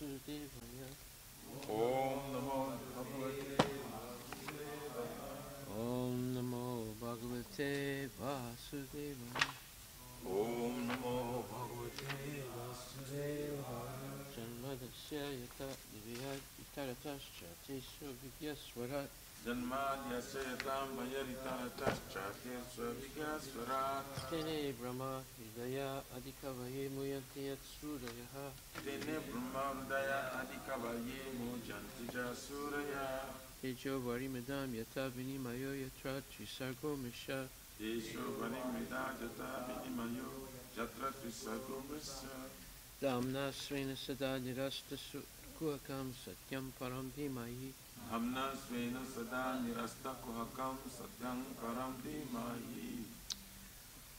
वासुदेवाय ॐ नमो भगवते ॐ नमो भगवते वासुदेवाय ॐ नमो भगवते जन्मदस्य यत वितरतश्च तेषु विद्यस्वरात् जन्माद्यस्य यतां तेने ब्रह्म हृदय अधिकवये मुयन्ति यत्सूरयः तेने ब्रह्मोदय अधिकवये मोचन्ति च सूरया। तेजो वरिमिदं यथा विनिमयो यत्र त्रिसर्गो मिश्र तेषु वनिमिदा जता विनिमयो यत्र त्रिसर्गो मिश्र दाम्ना स्वेन सदा निरस्तकुहकं सत्यं परं धीमहि। हमना स्वेन सदा निरस्तकुहकं सत्यं परं धीमहि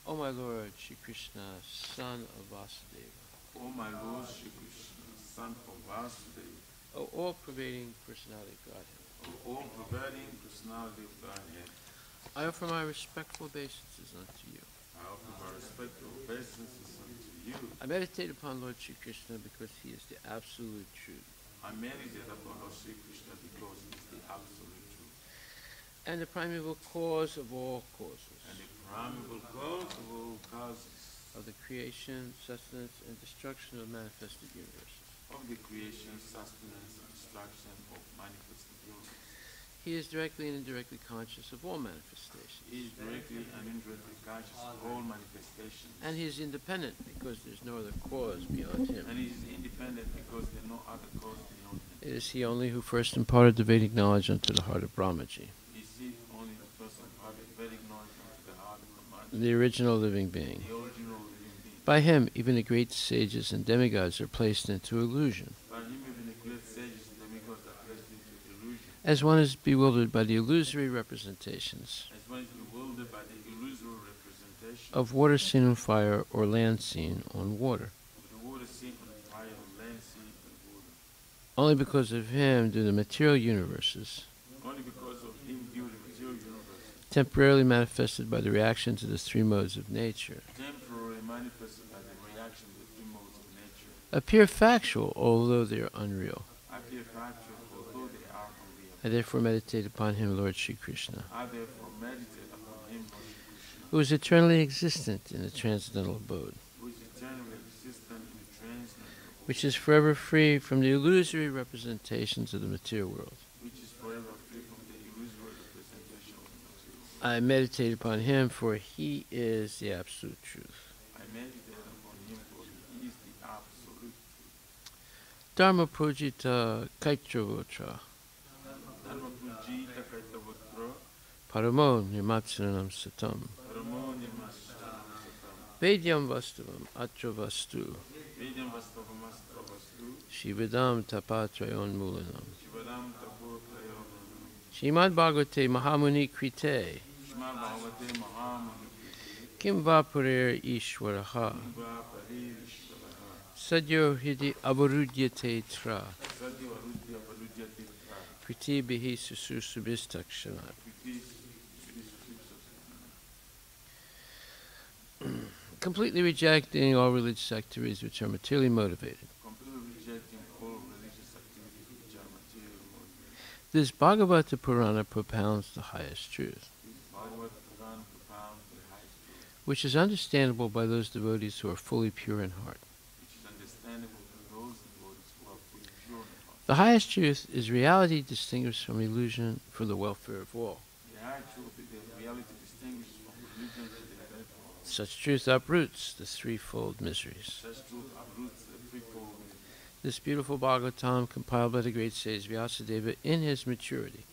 O my Lord, Shri Krishna, son of Vasudeva, O my Lord Shri Krishna, son of Vasudeva, O all-pervading personality of Godhead, O all-pervading personality of Godhead, I offer my respectful obeisances unto you. I offer my respectful obeisances unto you. I meditate upon Lord Shri Krishna because he is the absolute truth I meditate upon Lord Shri Krishna because he is the absolute truth and the primeval cause of all causes, and the primeval cause of all causes of the creation, sustenance, and destruction of manifested universes. of the creation, sustenance, and destruction of manifested universe. He is directly and indirectly conscious of all manifestations. He is directly and indirectly conscious of all manifestations. And he is independent because there's no other cause beyond him. and he is independent because there's no other cause beyond him. It is he only who first imparted the Vedic knowledge unto the heart of Brahmaji, He sees only the person part of Vedic knowledge unto the heart of Brahman, the original living being. the original living being. By him, even the great sages and demigods are placed into illusion, By him even the great sages and demigods are placed into delusion, as one is bewildered by the illusory representations as one is bewildered by the illusory representation of water seen on fire or land seen on water. water seen on fire, land seen on water. Only because of him do the material universes, Only because of him due the material universe, temporarily manifested by the reaction to the three modes of nature, temporarily manifested by the reaction of the three modes of nature, appear factual although they are unreal. appear factual although they are unreal. I therefore meditate upon him, Lord Shri Krishna, I therefore meditate upon him, Lord who is eternally existent in the transcendental abode, who is eternally existent in the transcendental, which is forever free from the illusory representations of the material world. which is forever free from the illusory representation of the material. I meditate upon him, for he is the absolute truth. I meditate upon him for he is the absolute. Dharma Projita Kaitravotra, Dharma Pujita Kaitavatra, Paramo Nirmatsanam Satam, Paramo Nirmashanam Satam, Vedyam Vastavam Atra Vastu, Vedam Vastavamasta Vastu, Shivadam Tapatrayon Mulanam, Shrimad Bhagavate Mahamuni Krite, Shma Bhagavate Mahamani, Kim Vapurir Ishwaraha, Sadyo Hidi Avarudyate Tra, Sadhya Varudya Varudya Tirtha, Kriti Bihi Sususubhistakshanat. Kriti Sri Sri Completely rejecting all religious activities which are materially motivated. completely rejecting all religious activities which are material motivated. This Bhagavata Purana propounds the highest truth, This Bhagavad Puran propounds the highest truth, which is understandable by those devotees who are fully pure in heart. which is understandable to those devotees who are fully pure in heart. The highest truth is reality distinguished from illusion for the welfare of all. The Such truth uproots the threefold miseries. This beautiful Bhagavatam, compiled by the great sage Vyasadeva in his maturity,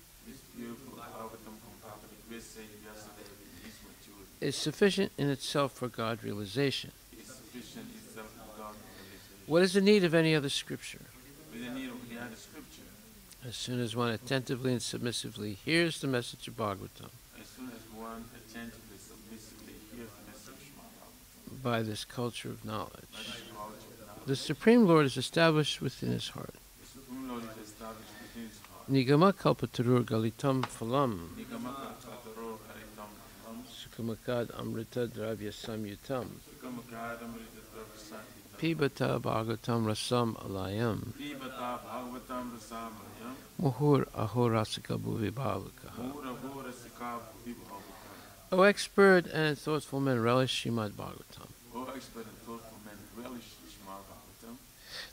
is sufficient in itself for God realization. What is the need of any other scripture, As soon as one attentively and submissively hears the message of Bhagavatam, as soon as one attentively, submissively hears the message from Bhagavatam, by this culture of knowledge, the Supreme Lord is established within his heart. Nigama kalpatarur galitam phalam sukamakad amrita dravya samyutam Pibata Bhagavatam Rasam Alayam Muhur Ahorasika Bhuvi Bhavaka. Mura Vura Sika Vibhavaka. O expert and thoughtful men, relish Srimad Bhagavatam, O expert and thoughtful men, relish Srimad Bhagavatam,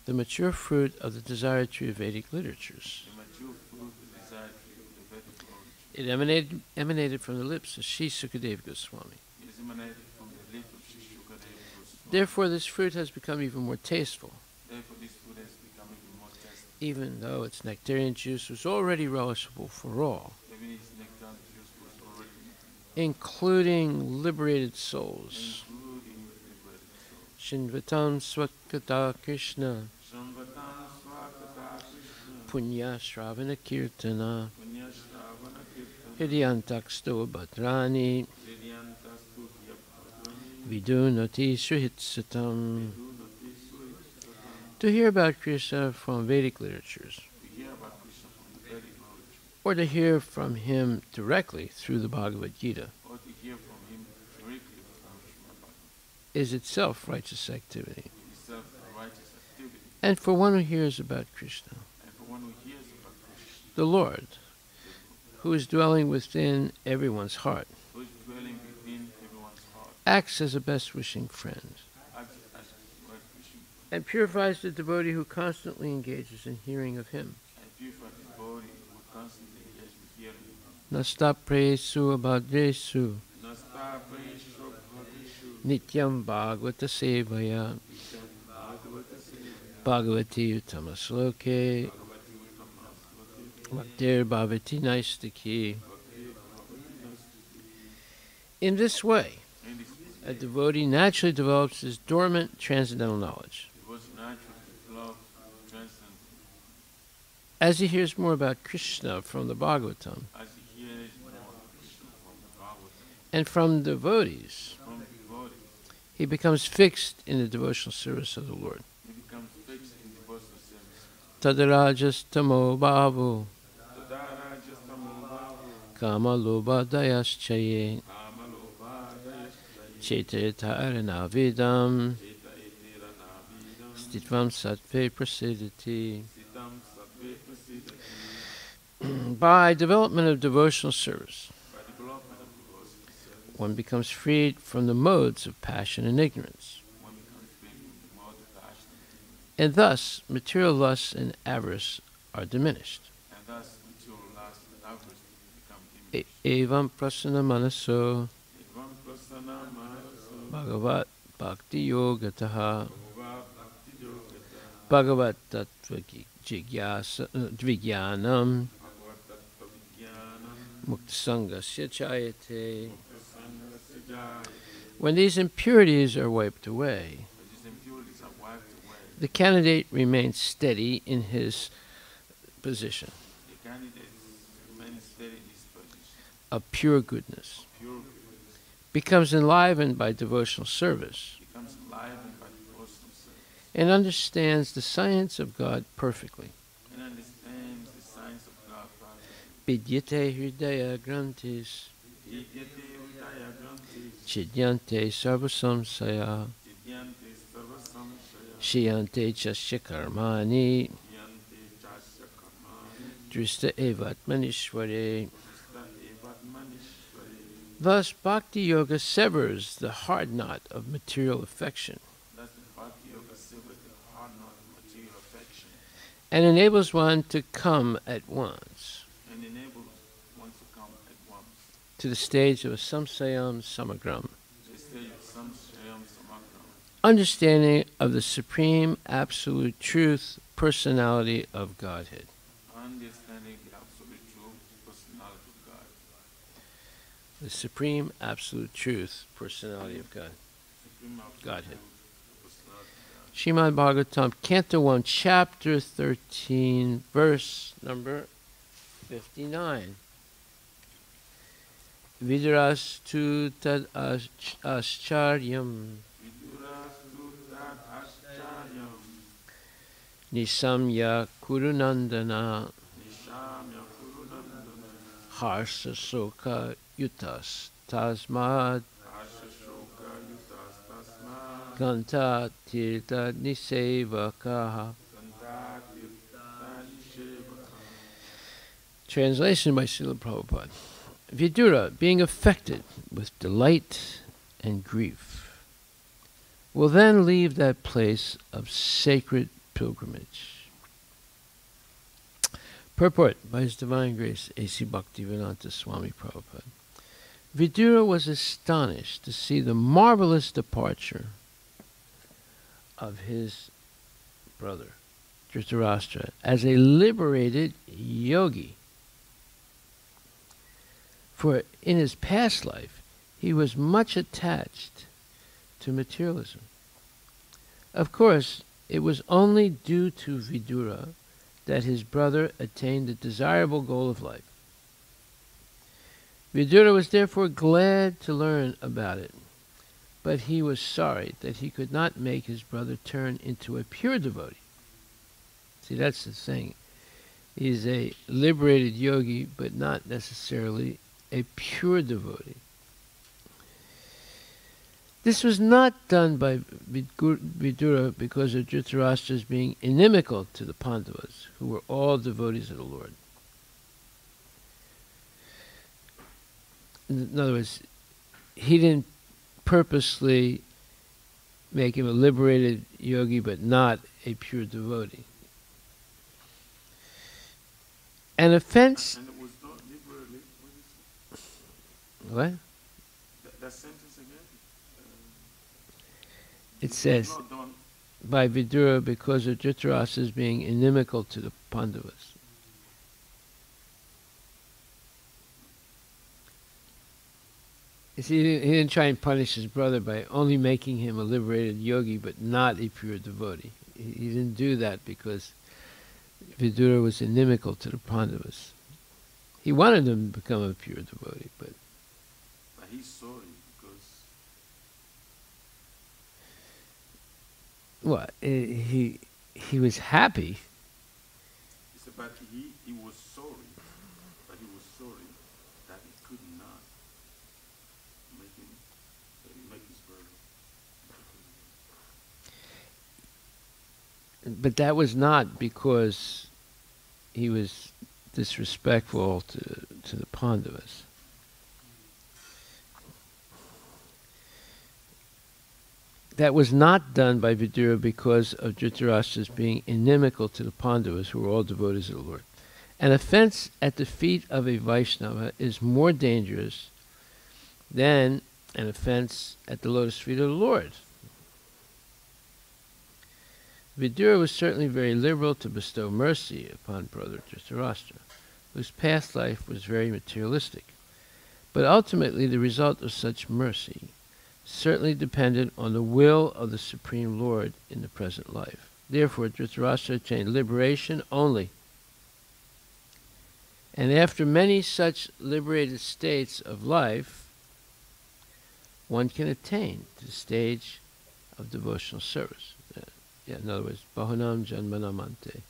the mature fruit of the desired tree of Vedic literatures. the mature fruit, the desired tree of the Vedic origin. It emanated, emanated from the lips of Sri Sukadeva Goswami. It is emanated from the lips of Sri Shukadeva Goswami. Therefore, this fruit has become even more tasteful, Therefore, this food has become even more tasty. even though its nectarian juice was already relishable for all, Even its nectar juice was already including liberated souls. including liberated souls. Shinvatam Swakata Krishna Shambhatam Swakata Krishna Punya Shravana Kirtana. Bhadrani Vidunati Suhitsatam. To hear about Krishna from Vedic literatures, To hear about Krishna from the Vedic knowledge, or to hear from him directly through the Bhagavad Gita, or to hear from him directly from Srimad Bhagavatam, is itself righteous activity. itself a righteous activity. And for one who hears about Krishna, And for one who hears about Krishna, the Lord, who is dwelling within everyone's heart, who is dwelling within everyone's heart, acts as a best wishing friend, acts as well wishing and purifies the devotee who constantly engages in hearing of him. and purify the body who constantly engage with hearing. Nastapresu abhadresu Nasta Presho Bhavishu nityam bhagavata sevaya. Bhagavati utamasloke bhaktir bhavati naistaki. In this way, a devotee naturally develops his dormant transcendental knowledge. As he hears more about Krishna from the Bhagavatam and from devotees, he becomes fixed in the devotional service of the Lord. Tadarajas tamo bhavu By development of devotional service, one becomes freed from the modes of passion and ignorance. And thus, material lust and avarice are diminished. and thus material lust and avarice become E- diminished. Evam prasana manaso. Evam prasana manaso. Bhagavat bhakti yogataha. Bhava bhakti yogata bhagavat tattva gi- jigyasa uh, vijnanam. Bhagavatattva vijnanam muktasangasya chayate. prasangasya jayate. When these impurities are wiped away, When these impurities are wiped away, the candidate remains steady in his position the candidate remains steady in his position, of pure goodness, becomes enlivened by devotional service, and understands the science of God perfectly. Vidyate hridaya grantis. Chidyante sarvasamsaya. Shiyante chasya karmani. Drista evatmanishvare. Thus, bhakti yoga severs the hard knot of material affection. Thus the bhakti yoga severs the hard knot of material affection. And enables one to come at once. And enables one to come at once. To the stage of a samsayam samagram, to the stage of samshayam samagram, understanding of the supreme absolute truth personality of Godhead. understanding the absolute truth, personality of God. The supreme absolute truth personality of God. Godhead. Shrimad Bhagavatam, Canto 1, Chapter 13, verse number 59. Viduras tu tad asch- ascharyam nisamya kurunandana, harsa soka yutas tasmad asha shoka yutas tasma, Ganta Tirtha Nisevakaha. Translation by Srila Prabhupada. Vidura, being affected with delight and grief, will then leave that place of sacred pilgrimage. Purport by His Divine Grace A.C. Bhaktivedanta Swami Prabhupada. Vidura was astonished to see the marvelous departure of his brother, Dhritarashtra, as a liberated yogi. For in his past life, he was much attached to materialism. Of course, it was only due to Vidura that his brother attained the desirable goal of life. Vidura was therefore glad to learn about it, but he was sorry that he could not make his brother turn into a pure devotee. See, that's the thing. He's a liberated yogi, but not necessarily a pure devotee. This was not done by Vidura because of Dhritarashtra's being inimical to the Pandavas, who were all devotees of the Lord. In other words, he didn't purposely make him a liberated yogi, but not a pure devotee. An offense. And it was not liberally. What? That, that sentence again? Uh, it says by Vidura because of Dhritarashtra's being inimical to the Pandavas. See, he didn't- he didn't try and punish his brother by only making him a liberated yogi, but not a pure devotee. He, he didn't do that because Vidura was inimical to the Pandavas. He wanted him to become a pure devotee, but But he's sorry because what? eh, He he was happy. he said, but he, he was sorry. But he was sorry that he could not make him uh, make his brother. But that was not because he was disrespectful to, to the Pandavas. That was not done by Vidura because of Dhritarashtra's being inimical to the Pandavas, who were all devotees of the Lord. An offense at the feet of a Vaishnava is more dangerous than an offense at the lotus feet of the Lord. Vidura was certainly very liberal to bestow mercy upon brother Dhritarashtra, whose past life was very materialistic. But ultimately, the result of such mercy certainly depended on the will of the Supreme Lord in the present life. Therefore, Dhritarashtra attained liberation only. And after many such liberated states of life, one can attain to the stage of devotional service. Yeah, in other words, Bahunam Janmanamante.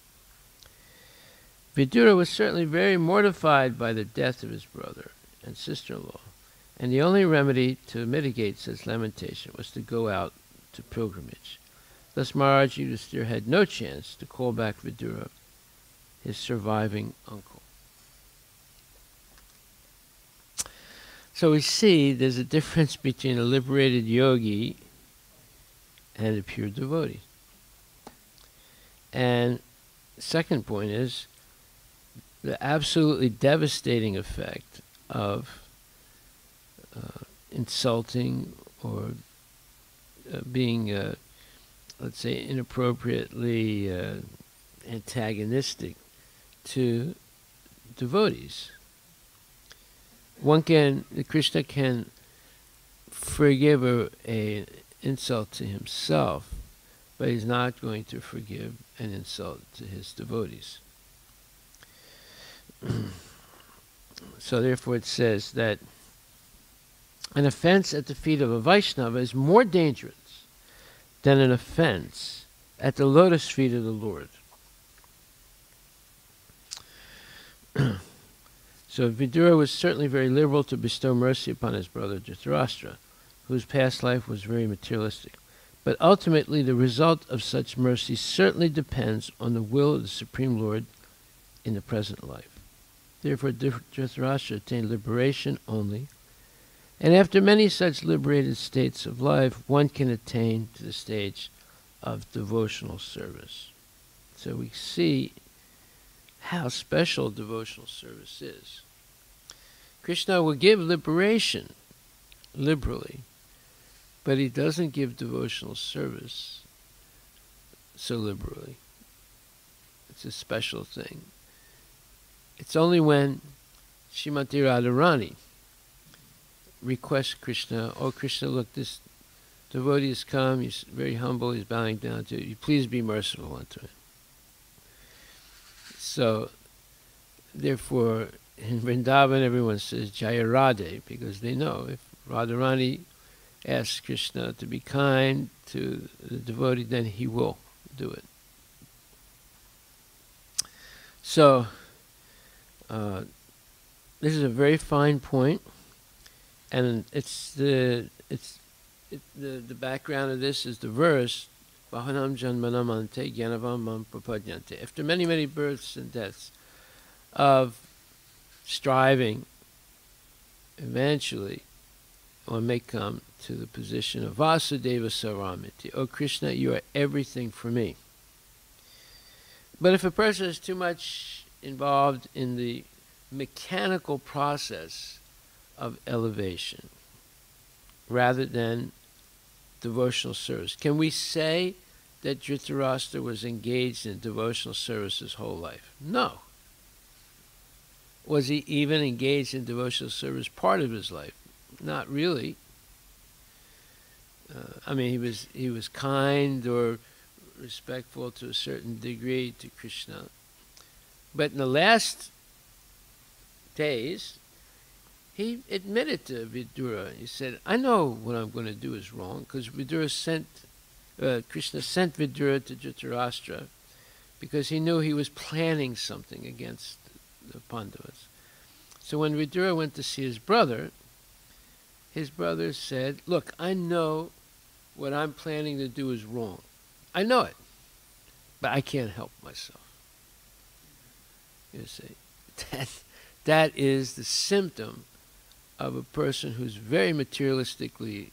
Vidura was certainly very mortified by the death of his brother and sister-in-law, and the only remedy to mitigate such lamentation was to go out to pilgrimage. Thus Maharaj Yudhisthira had no chance to call back Vidura, his surviving uncle. So we see there's a difference between a liberated yogi and a pure devotee. And second point is the absolutely devastating effect of uh, insulting or uh, being, uh, let's say, inappropriately uh, antagonistic to devotees. One can, Krishna can forgive a, a insult to himself, but he's not going to forgive an insult to his devotees. so therefore it says that an offense at the feet of a Vaishnava is more dangerous than an offense at the lotus feet of the Lord. so Vidura was certainly very liberal to bestow mercy upon his brother Dhritarashtra, whose past life was very materialistic. But ultimately, the result of such mercy certainly depends on the will of the Supreme Lord in the present life. Therefore, Dhritarashtra attained liberation only. And after many such liberated states of life, one can attain to the stage of devotional service. So we see how special devotional service is. Krishna will give liberation liberally, but he doesn't give devotional service so liberally. It's a special thing. It's only when Shrimati Radharani requests Krishna, oh Krishna, look, this devotee has come, he's very humble, he's bowing down to you, please be merciful unto him. So, therefore, in Vrindavan, everyone says Jaya Radhe because they know if Radharani asks Krishna to be kind to the devotee, then he will do it. So, uh, this is a very fine point, and it's the it's it, the the background of this is the verse Bahunam Janmanamante Gyanavan Prapadyante. After many many births and deaths of striving, eventually one may come to the position of Vasudeva Saramiti. Oh Krishna, you are everything for me. But if a person is too much involved in the mechanical process of elevation rather than devotional service, can we say that Dhritarashtra was engaged in devotional service his whole life? No. Was he even engaged in devotional service part of his life? Not really. Uh, I mean, he was he was kind or respectful to a certain degree to Krishna, but in the last days, he admitted to Vidura. He said, "I know what I'm going to do is wrong because Vidura sent uh, Krishna sent Vidura to Dhritarashtra because he knew he was planning something against the Pandavas. So when Vidura went to see his brother, his brother said, Look, I know what I'm planning to do is wrong. I know it, but I can't help myself. You see, that, that is the symptom of a person who's very materialistically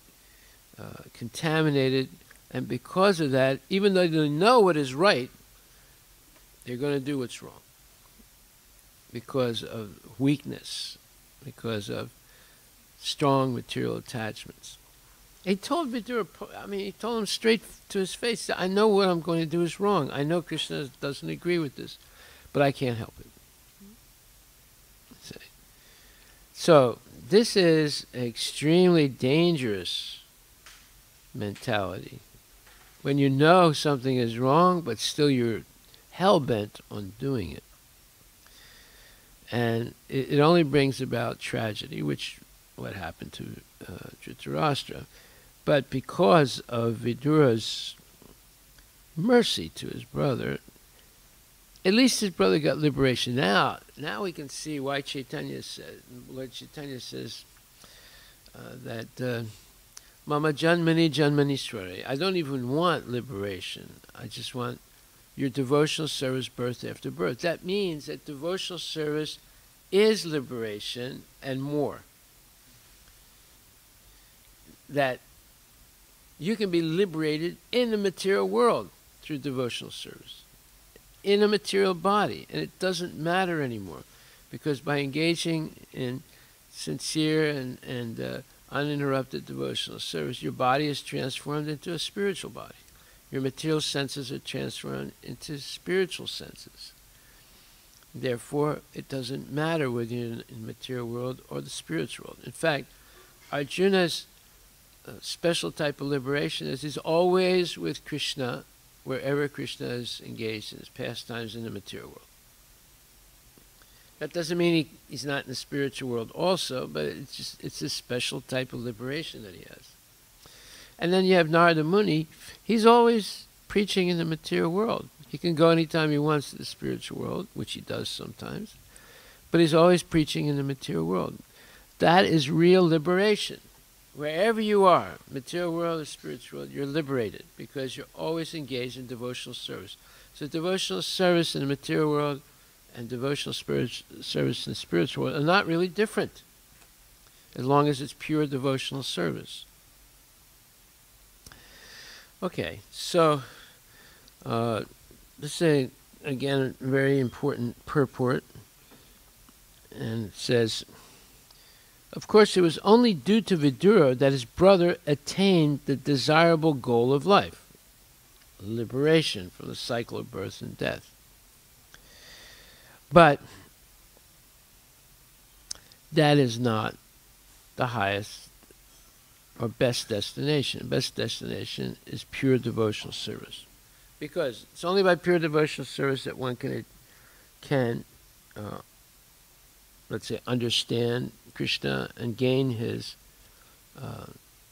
uh, contaminated, and because of that, even though they know what is right, they're going to do what's wrong because of weakness, because of strong material attachments. He told Vidura, I mean, he told him straight to his face, I know what I'm going to do is wrong. I know Krishna doesn't agree with this, but I can't help it. So, this is an extremely dangerous mentality. When you know something is wrong, but still you're hell bent on doing it and it, it, only brings about tragedy, which what happened to uh, Dhritarashtra. But because of Vidura's mercy to his brother, at least his brother got liberation. Now, now we can see why Chaitanya said, Lord Chaitanya says uh, that uh, Mama Janmani Janmani Swari. I don't even want liberation. I just want your devotional service birth after birth. That means that devotional service is liberation and more. That you can be liberated in the material world through devotional service, in a material body, and it doesn't matter anymore because by engaging in sincere and, and uh, uninterrupted devotional service, your body is transformed into a spiritual body. Your material senses are transformed into spiritual senses. Therefore, it doesn't matter whether you're in the material world or the spiritual world. In fact, Arjuna's special type of liberation is he's always with Krishna wherever Krishna is engaged in his pastimes in the material world. That doesn't mean he, he's not in the spiritual world also, but it's just it's a special type of liberation that he has. And then you have Narada Muni. He's always preaching in the material world. He can go anytime he wants to the spiritual world, which he does sometimes, but he's always preaching in the material world. That is real liberation. Wherever you are, material world or spiritual world, you're liberated because you're always engaged in devotional service. So devotional service in the material world and devotional service in the spiritual world are not really different as long as it's pure devotional service. Okay, so uh, this is, a, again, a very important purport. And it says, Of course, it was only due to Vidura that his brother attained the desirable goal of life liberation from the cycle of birth and death. But that is not the highest or best destination. Best destination is pure devotional service. Because it's only by pure devotional service that one can, can uh, let's say, understand Krishna and gain his uh,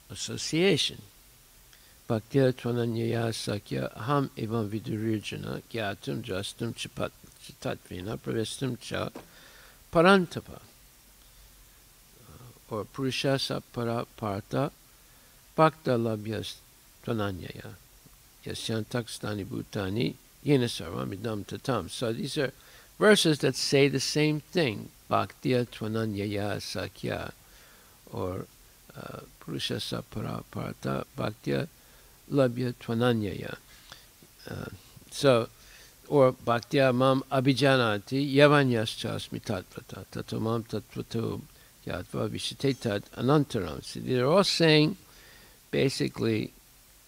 association. Bhaktya Tvananyaya Sakya Aham Evam Vidurirjana Gyatum Jastum Chitatvina Pravestum Cha Parantapa or Purushasa Para Parta Bhakta Labhyas Tvananyaya Yasyantakstani Bhutani Yena Sarvamidam Tatam. So these are verses that say the same thing. Bhaktya Tvananyaya Sakya or uh, Purushasa Para Parta Bhaktya labya tvananyaya. Uh, so, or bhaktya mam abhijanati yavanyaschasmi tatvata tato mam tatvato yatva vishatetat anantaram. So they're all saying basically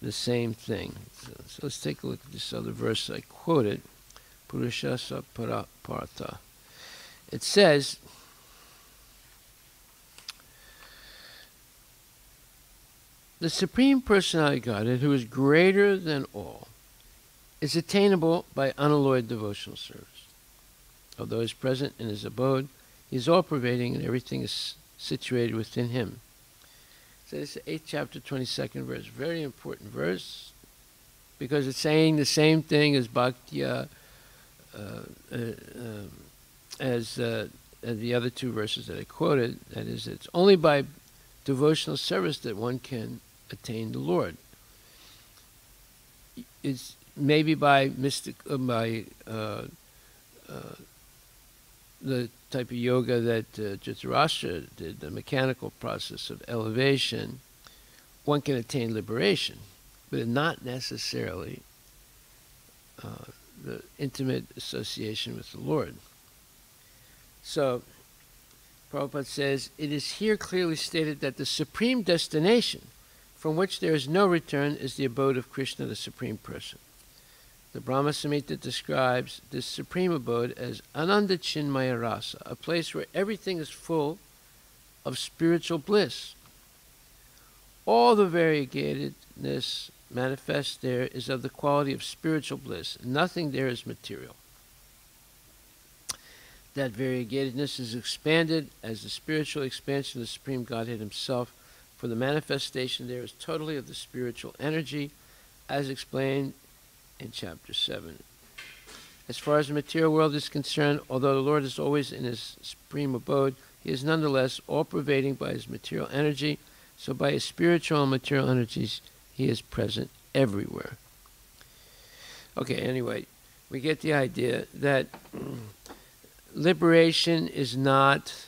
the same thing. So, so, let's take a look at this other verse I quoted, Purushasa Paraparta. It says, The Supreme Personality Godhead, who is greater than all, is attainable by unalloyed devotional service. Although he is present in his abode, he is all pervading and everything is situated within him. So this is 8th chapter, 22nd verse. Very important verse because it's saying the same thing as Bhaktya, uh, uh, um, as, uh, the other two verses that I quoted. That is, it's only by devotional service that one can attain the Lord. It's maybe by mystic, uh, by uh, uh, the type of yoga that uh, Dhritarashtra did, the mechanical process of elevation, one can attain liberation, but not necessarily uh, the intimate association with the Lord. So, Prabhupada says, it is here clearly stated that the supreme destination from which there is no return is the abode of Krishna, the Supreme Person. The Brahma Samhita describes this supreme abode as Ananda Chinmaya Rasa, a place where everything is full of spiritual bliss. All the variegatedness manifest there is of the quality of spiritual bliss. Nothing there is material. That variegatedness is expanded as the spiritual expansion of the Supreme Godhead Himself, for the manifestation there is totally of the spiritual energy, as explained in chapter 7. As far as the material world is concerned, although the Lord is always in His supreme abode, He is nonetheless all pervading by His material energy, so by His spiritual and material energies, He is present everywhere. Okay, anyway, we get the idea that liberation is not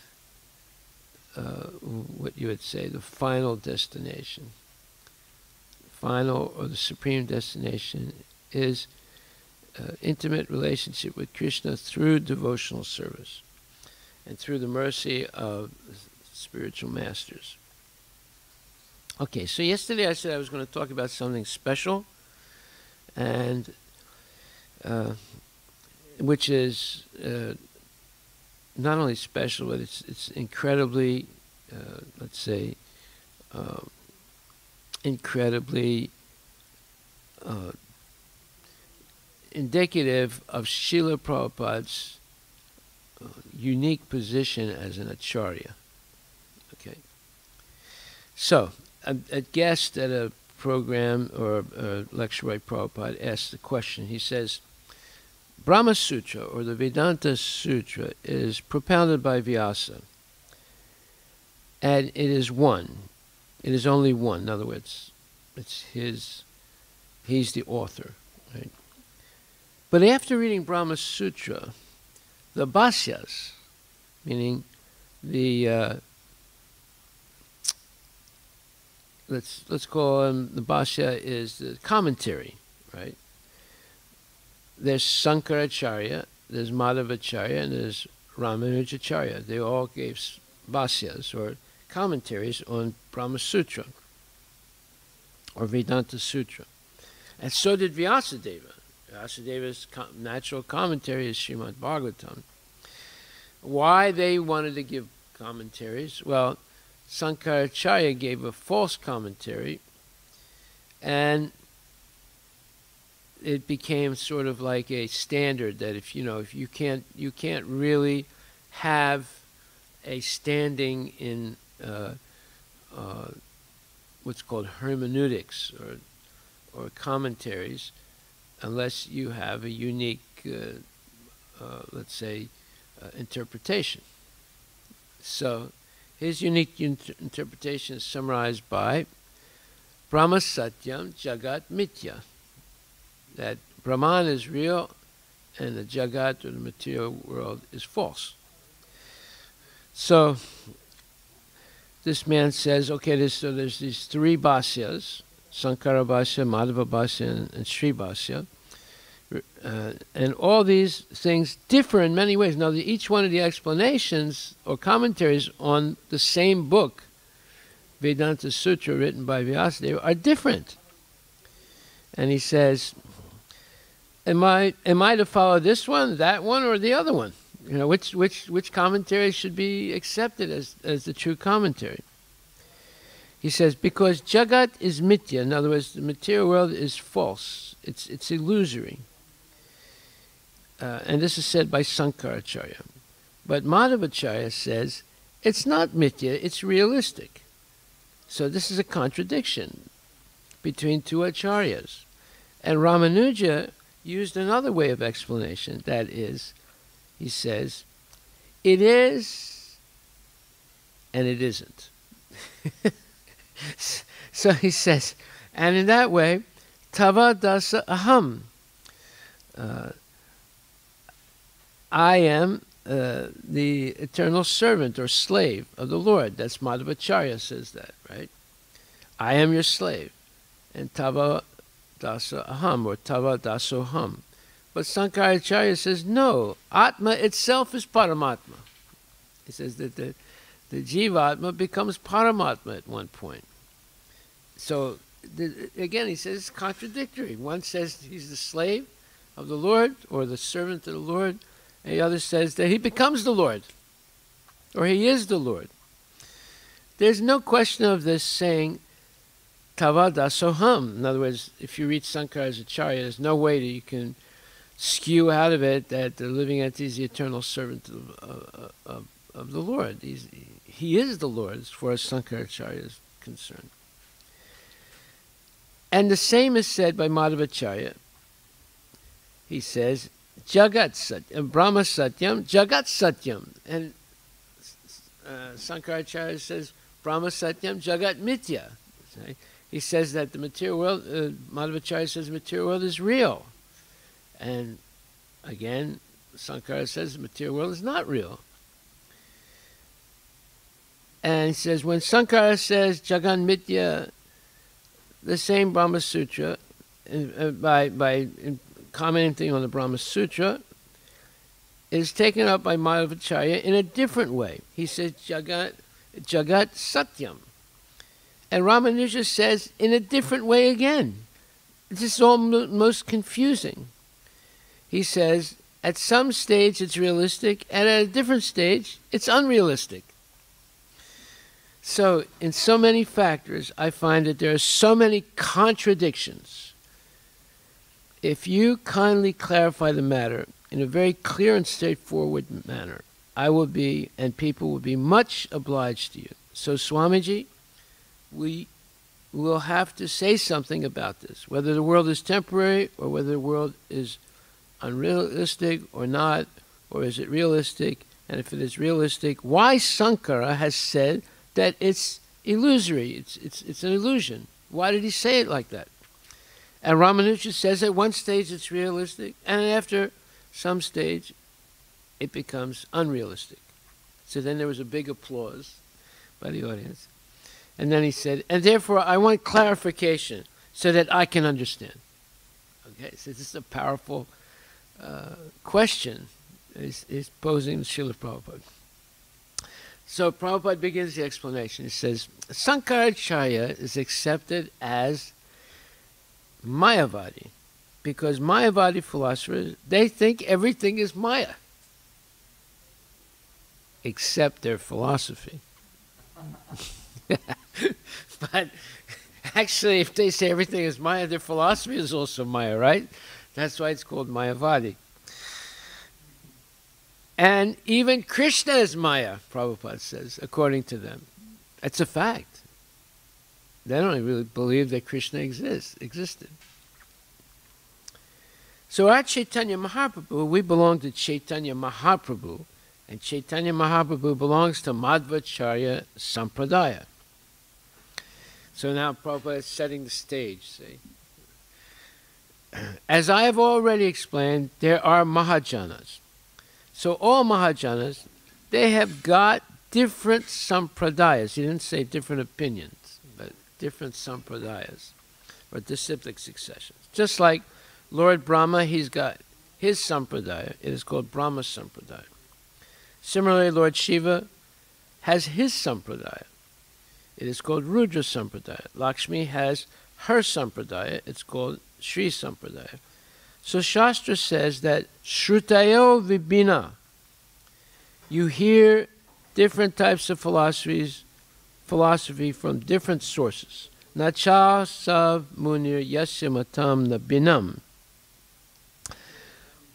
uh, what you would say the final destination. Final or the supreme destination is uh, intimate relationship with Krishna through devotional service and through the mercy of spiritual masters. Okay, so yesterday I said I was going to talk about something special, and uh, which is uh, not only special, but it's it's incredibly, uh, let's say, um, incredibly uh, indicative of Srila Prabhupada's uh, unique position as an acharya. Okay. So, a, a guest at a program or a lecture by Prabhupada asked the question. He says, Brahma Sutra, or the Vedanta Sutra, is propounded by Vyasa, and it is one. It is only one. In other words, it's his, he's the author. Right? But after reading Brahma Sutra, the Bhasyas, meaning the uh, let's let's call him the Bhashya is the commentary, right? There's Sankaracharya, there's Madhavacharya, and there's Ramanujacharya. They all gave Bhashyas or commentaries on Brahma Sutra or Vedanta Sutra. And so did Vyasadeva. Vyasadeva's natural commentary is Srimad Bhagavatam. Why they wanted to give commentaries? Well, Sankaracharya gave a false commentary, and it became sort of like a standard that if you know if you can't you can't really have a standing in uh, uh, what's called hermeneutics or or commentaries unless you have a unique uh, uh let's say uh, interpretation so his unique inter interpretation is summarized by Brahma Satyam Jagat Mithya. That Brahman is real and the Jagat or the material world is false. So this man says, okay, so there's these three bhasyas, Sankara Bhasya, Madhava Bhasya, and, and Sri Bhasya. Uh, and all these things differ in many ways. Now, the, each one of the explanations or commentaries on the same book, Vedanta Sutra, written by Vyasadeva, are different. And he says, "Am I am I to follow this one, that one, or the other one? You know, which which which commentary should be accepted as as the true commentary?" He says, "Because Jagat is mithya. In other words, the material world is false. It's it's illusory." uh, and this is said by Sankaracharya. But Madhavacharya says it's not mithya, it's realistic. So this is a contradiction between two acharyas. And Ramanuja used another way of explanation. That is, he says, it is and it isn't. so he says, and in that way, tava dasa aham. Uh, I am uh, the eternal servant or slave of the Lord. That's Madhavacharya says that, right? I am your slave. And Tava Dasa Aham or Tava Dasoham. But Sankaracharya says, no, Atma itself is Paramatma. He says that the, the Jivatma becomes Paramatma at one point. So, the, again, he says it's contradictory. One says he's the slave of the Lord or the servant of the Lord, and the other says that he becomes the Lord, or he is the Lord. There's no question of this saying Tava Dasoham. In other words, if you read Sankaracharya, there's no way that you can skew out of it that the living entity is the eternal servant of, of, of the Lord. He's, he is the Lord as far as Sankaracharya is concerned. And the same is said by Madhavacharya. He says, Jagat Satyam, Brahma Satyam, Jagat Satyam. And uh, Sankaracharya says Brahma Satyam, Jagat Mithya. He says that the material world, uh, Madhavacharya says the material world is real. And again, Sankara says the material world is not real. And he says when Sankara says Jagan Mithya, the same Brahma Sutra, uh, by, by commenting on the Brahma Sutra, is taken up by Madhavacharya in a different way. He says Jagat, Jagat Satyam. And Ramanuja says in a different way again. This is all most confusing. He says at some stage it's realistic, and at a different stage it's unrealistic. So, in so many factors, I find that there are so many contradictions if you kindly clarify the matter in a very clear and straightforward manner, I will be, and people will be much obliged to you. So, Swamiji, we will have to say something about this, whether the world is temporary or whether the world is unrealistic or not, or is it realistic? And if it is realistic, why Sankara has said that it's illusory. It's, it's, it's an illusion. Why did he say it like that? And Ramanuja says at one stage it's realistic, and after some stage it becomes unrealistic. So then there was a big applause by the audience. And then he said, and therefore I want clarification so that I can understand. Okay, so this is a powerful uh, question is, is posing Srila Prabhupada. So Prabhupada begins the explanation. He says, Sankaracharya is accepted as Mayavadi because Mayavadi philosophers, they think everything is Maya except their philosophy. but actually, if they say everything is Maya, their philosophy is also Maya, right? That's why it's called Mayavadi. And even Krishna is Maya, Prabhupada says, according to them. That's a fact. They don't really believe that Krishna exists, existed. So our Chaitanya Mahaprabhu, we belong to Chaitanya Mahaprabhu, and Chaitanya Mahaprabhu belongs to Madhvacharya Sampradaya. So now Prabhupada is setting the stage, see. As I have already explained, there are Mahajanas. So all Mahajanas, they have got different sampradayas. He didn't say different opinions, but different sampradayas, or disciplic successions. Just like Lord Brahma, he's got his sampradaya. It is called Brahma sampradaya. Similarly, Lord Shiva has his sampradaya. It is called Rudra sampradaya. Lakshmi has her sampradaya. It's called Sri sampradaya. So Shastra says that Shrutayo Vibhina. You hear different types of philosophies, philosophy from different sources. Nacha sav munir yasimatam nabinam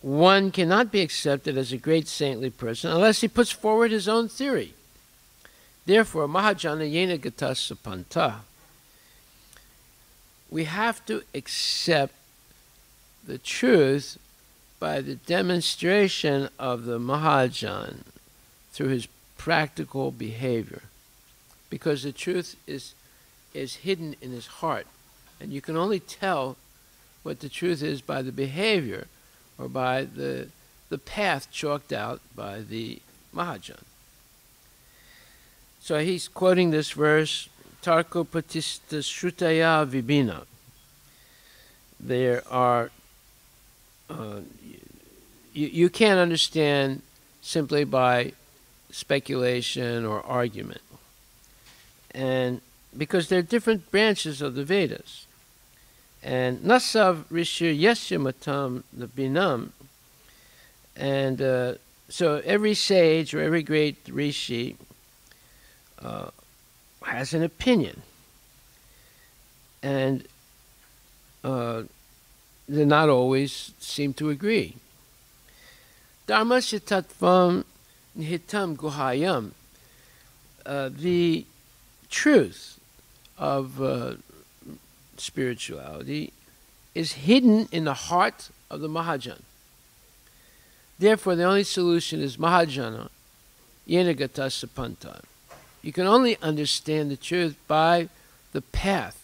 one cannot be accepted as a great saintly person unless he puts forward his own theory. Therefore, Mahajana Yena Gatasa Panta, we have to accept the truth by the demonstration of the Mahajan through his practical behavior. Because the truth is, is hidden in his heart. And you can only tell what the truth is by the behavior or by the, the path chalked out by the Mahajan. So he's quoting this verse, Tarko Patista Shrutaya Vibhina. There are, uh, you, you can't understand simply by speculation or argument. And because there are different branches of the Vedas. And Nasav Rishi Yasya the Binam. And uh, so every sage or every great Rishi uh, has an opinion. And uh, they not always seem to agree. Dharma tattvam nihitam guhayam. Uh, the truth of uh, spirituality is hidden in the heart of the Mahajan. Therefore, the only solution is Mahajana, Yenagata Sapanta. You can only understand the truth by the path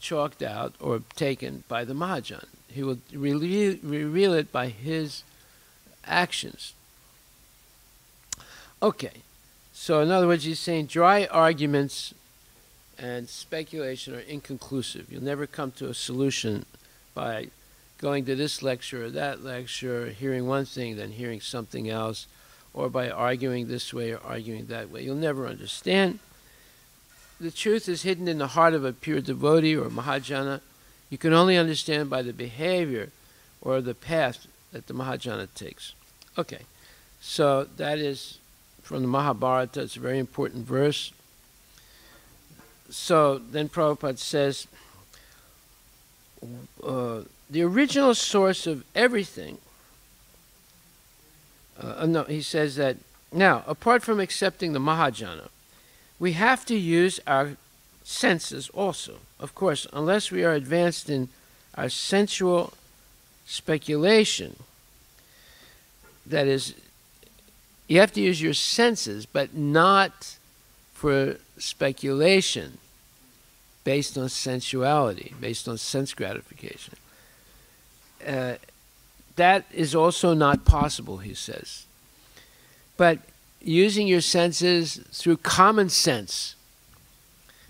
chalked out or taken by the Mahajan. He will reveal, it by his actions. Okay, so in other words, he's saying dry arguments and speculation are inconclusive. You'll never come to a solution by going to this lecture or that lecture, hearing one thing, then hearing something else, or by arguing this way or arguing that way. You'll never understand. The truth is hidden in the heart of a pure devotee or Mahajana. You can only understand by the behavior or the path that the Mahajana takes. Okay, so that is from the Mahabharata. It's a very important verse so then Prabhupada says, uh, the original source of everything, uh, no, he says that, now, apart from accepting the Mahajana, we have to use our senses also. Of course, unless we are advanced in our sensual speculation, that is, you have to use your senses, but not for speculation based on sensuality, based on sense gratification. Uh, that is also not possible, he says. But using your senses through common sense.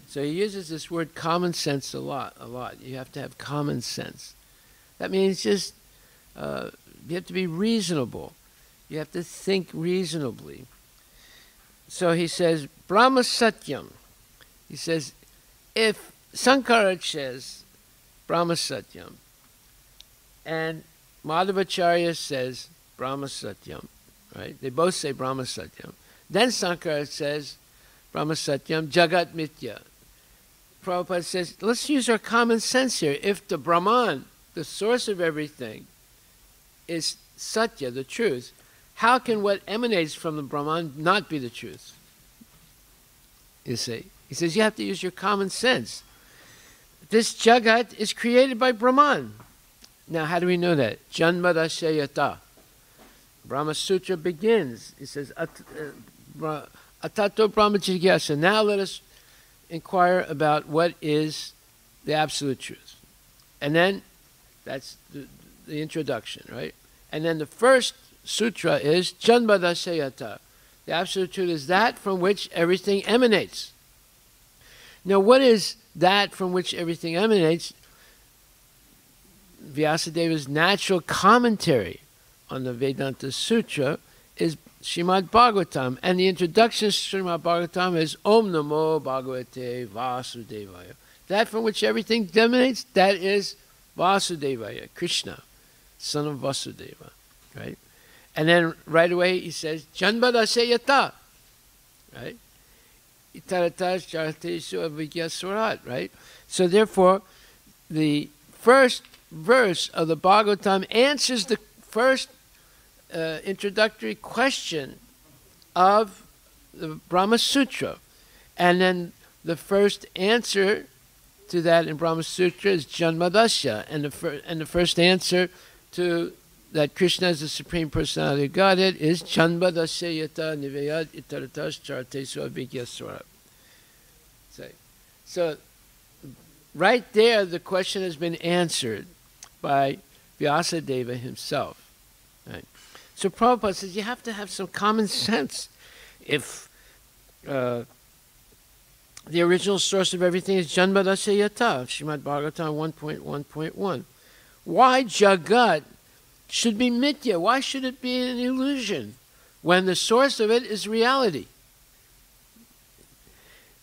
So he uses this word common sense a lot, a lot. You have to have common sense. That means just uh, you have to be reasonable. You have to think reasonably. So he says, Brahma Satyam. He says, if Sankara says Brahma Satyam, and Madhavacharya says Brahma Satyam, right? They both say Brahma Satyam. Then Sankara says Brahma Satyam, Jagat Mithya. Prabhupada says, let's use our common sense here. If the Brahman, the source of everything, is Satya, the truth, how can what emanates from the Brahman not be the truth? You see? He says you have to use your common sense. This Jagat is created by Brahman. Now, how do we know that? Janmadashayata. Brahma Sutra begins. It says, uh, Atato Brahma Jigyasa. Now let us inquire about what is the absolute truth. And then that's the, the introduction, right? And then the first sutra is Janmadashayata. The absolute truth is that from which everything emanates. Now, what is that from which everything emanates? Vyasadeva's natural commentary on the Vedanta Sutra is Srimad Bhagavatam. And the introduction to Srimad Bhagavatam is Om Namo Bhagavate Vasudevaya. That from which everything emanates, that is Vasudevaya, Krishna, son of Vasudeva. Right? And then right away he says, Janbadase yata. Right? Right? So therefore, the first verse of the Bhagavatam answers the first uh, introductory question of the Brahma Sutra. And then the first answer to that in Brahma Sutra is Janmadasya. And the, fir- and the first answer to that Krishna is the Supreme Personality of Godhead is Janmadasya Yata Nivayat Itaratas Chartesu Avigyaswara. So, right there, the question has been answered by Vyasadeva himself. Right? So Prabhupada says you have to have some common sense. If uh, the original source of everything is Janmadasya Yata, Srimad Bhagavatam 1.1.1. Why Jagat should be Mithya? Why should it be an illusion when the source of it is reality?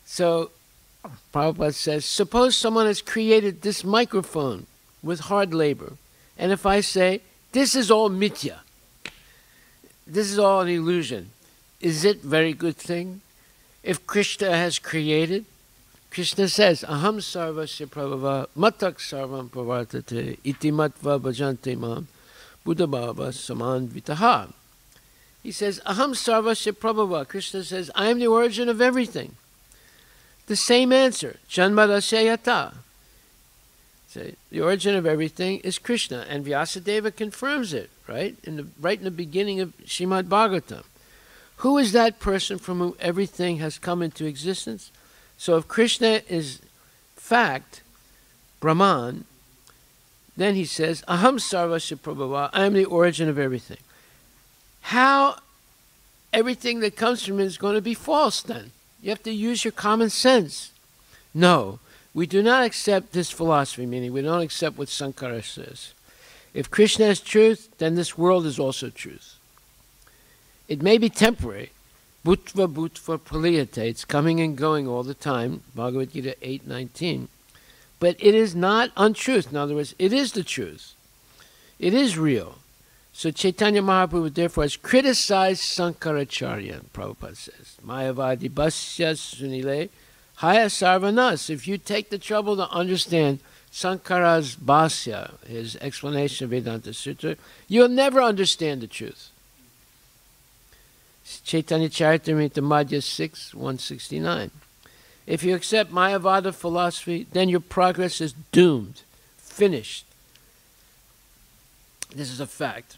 So Prabhupada says, suppose someone has created this microphone with hard labor, and if I say, this is all mithya, this is all an illusion, is it very good thing? If Krishna has created, Krishna says, Aham sarvasya prabhava matak sarvam pravartate iti matva bhajante mam buddha bhava saman vitaha. He says, Aham sarvasya prabhava. Krishna says, I am the origin of everything. The same answer, Janmadasayata. Say, the origin of everything is Krishna, and Vyasadeva confirms it, right? In the, right in the beginning of Shrimad Bhagavatam. Who is that person from whom everything has come into existence? So if Krishna is fact, Brahman, then he says, Aham sarvasya prabhava, I am the origin of everything. How everything that comes from him is going to be false then? You have to use your common sense. No, we do not accept this philosophy, meaning we don't accept what Sankara says. If Krishna is truth, then this world is also truth. It may be temporary. Bhutva bhutva praliyate. It's coming and going all the time. Bhagavad Gita 8.19. But it is not untruth. In other words, it is the truth. It is real. So Chaitanya Mahaprabhu therefore has criticized Sankaracharya, Prabhupada says. Mayavadi Bhasya Sunile Haya Sarvanas. If you take the trouble to understand Sankara's Bhasya, his explanation of Vedanta Sutra, you'll never understand the truth. Chaitanya Charitamrita Madhya 6, 169. If you accept Mayavada philosophy, then your progress is doomed, finished. This is a fact.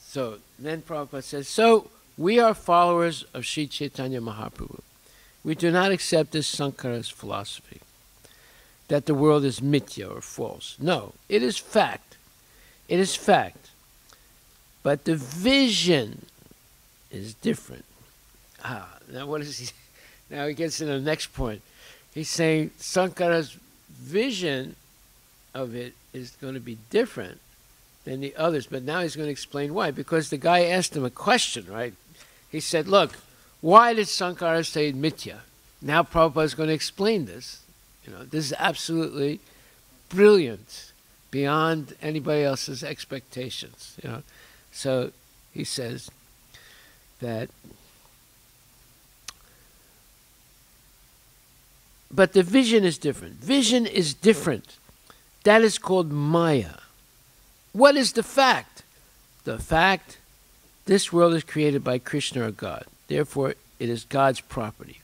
So then Prabhupada says, so we are followers of Sri Chaitanya Mahaprabhu. We do not accept this Sankara's philosophy that the world is mithya or false. No, it is fact. It is fact. But the vision is different. Ah, now what is he? Now he gets to the next point. He's saying Sankara's vision of it is going to be different than the others. But now he's going to explain why. Because the guy asked him a question, right? He said, Look, why did Sankara say mithya? Now Prabhupada is going to explain this. You know, this is absolutely brilliant, beyond anybody else's expectations. You know, so he says that But the vision is different. Vision is different. That is called Maya. What is the fact? The fact this world is created by Krishna or God. Therefore, it is God's property.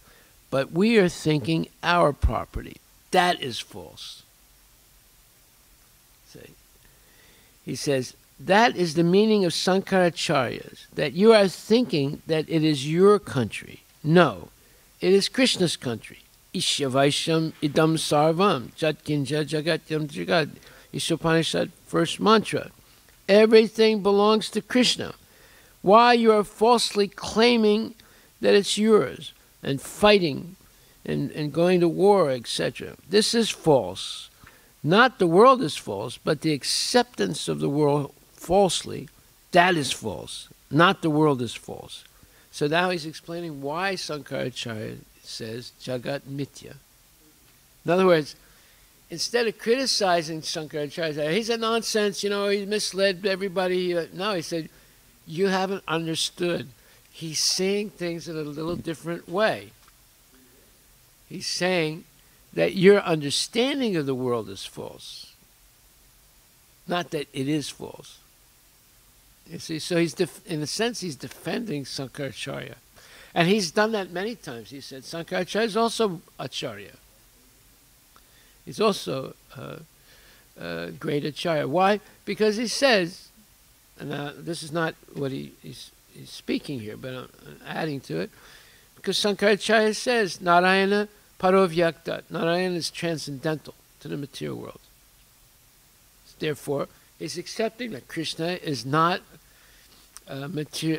But we are thinking our property. That is false. See? He says, that is the meaning of Sankaracharya's, that you are thinking that it is your country. No, it is Krishna's country. Ishavaisham idam sarvam, jatkinja jagatyam jagat. Ishopanishad, first mantra. Everything belongs to Krishna. Why you are falsely claiming that it's yours and fighting and, and going to war, etc. This is false. Not the world is false, but the acceptance of the world falsely, that is false. Not the world is false. So now he's explaining why Sankaracharya says Jagat Mithya. In other words, instead of criticizing Shankaracharya, he's a nonsense, you know, he misled everybody. Uh, no, he said, you haven't understood. He's saying things in a little different way. He's saying that your understanding of the world is false, not that it is false. You see, so he's in a sense he's defending Sankaracharya. And he's done that many times. He said Sankaracharya is also Acharya. He's also uh, uh, great Acharya. Why? Because he says, and uh, this is not what he, he's, he's, speaking here, but I'm, I'm, adding to it, because Sankaracharya says Narayana Parovyakta. Narayana is transcendental to the material world. Therefore, he's accepting that Krishna is not a,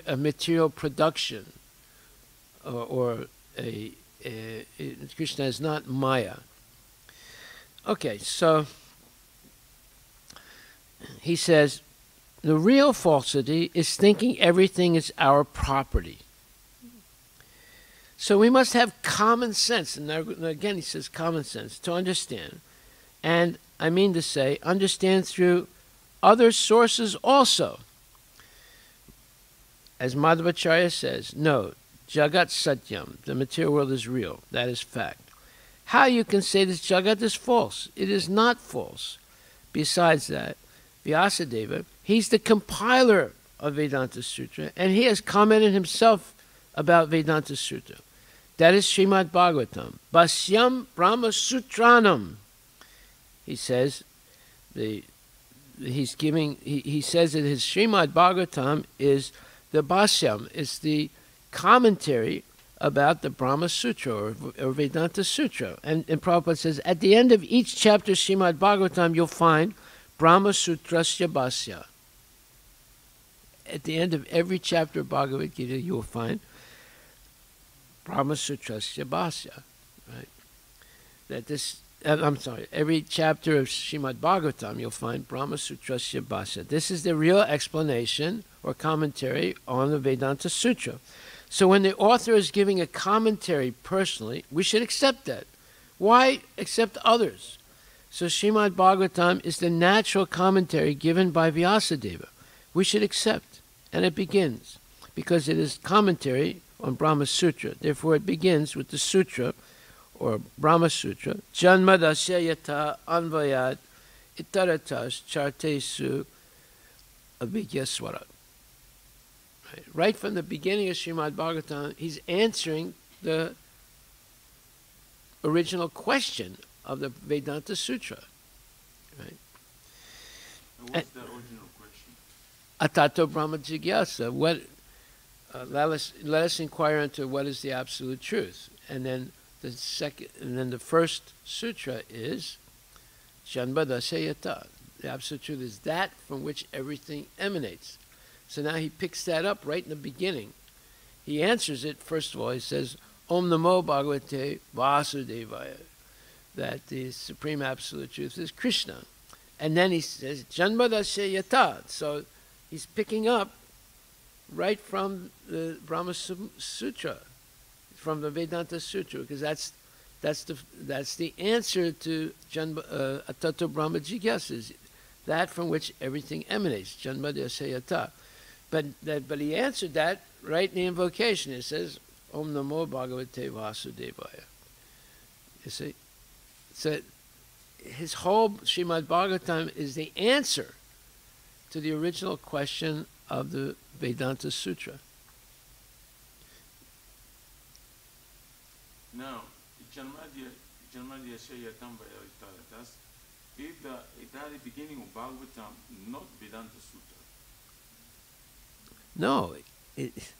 a material production or, or a, a, a, Krishna is not Maya. Okay, so he says the real falsity is thinking everything is our property. So we must have common sense, and again he says common sense to understand. And I mean to say, understand through other sources also. As Madhvacharya says, no, Jagat Satyam, the material world is real. That is fact. How you can say this Jagat is false? It is not false. Besides that, Vyasadeva, he's the compiler of Vedanta Sutra, and he has commented himself about Vedanta Sutra. That is Srimad Bhagavatam. Bhasyam Brahma Sutranam. He says, the, he's giving, he, he says that his Srimad Bhagavatam is the Bhasyam, it's the commentary about the Brahma Sutra or, or Vedanta Sutra. And, and Prabhupada says, at the end of each chapter, Srimad Bhagavatam, you'll find Brahma Sutrasya Bhasya. At the end of every chapter of Bhagavad Gita, you'll find Brahma Sutrasya Bhasya. Right? That this, uh, I'm sorry, every chapter of Srimad Bhagavatam, you'll find Brahma Sutrasya Bhasya. This is the real explanation or commentary on the Vedanta Sutra. So when the author is giving a commentary personally, we should accept that. Why accept others? So Srimad Bhagavatam is the natural commentary given by Vyasadeva. We should accept. And it begins because it is commentary on Brahma Sutra. Therefore, it begins with the sutra or Brahma Sutra. Janmadasya yata anvayat itaratas chartesu abhigyaswarat. Right from the beginning of Srimad Bhagavatam, he's answering the original question of the Vedanta Sutra. Right? And what's the original question? Atato Brahma Jigyasa. What, uh, let, us, let us inquire into what is the absolute truth. and then the second, and then the first sutra is Janmadasayata. The absolute truth is that from which everything emanates. So now he picks that up right in the beginning. He answers it, first of all, he says, Om Namo Bhagavate Vasudevaya, that the Supreme Absolute Truth is Krishna. And then he says, Janmadasya Yata. So he's picking up right from the Brahma Sutra, from the Vedanta Sutra, because that's that's the that's the answer to uh, Atato Brahma Jigyasas, that from which everything emanates. Janmadasya Yata. But that, but he answered that right in the invocation. It says, Om Namo Bhagavate Vasudevaya. You see? So his whole Srimad Bhagavatam is the answer to the original question of the Vedanta Sutra. Now, Janmadya Janmadya Shayatam That's is the, is that the beginning of Bhagavatam, not Vedanta Sutra. No, it,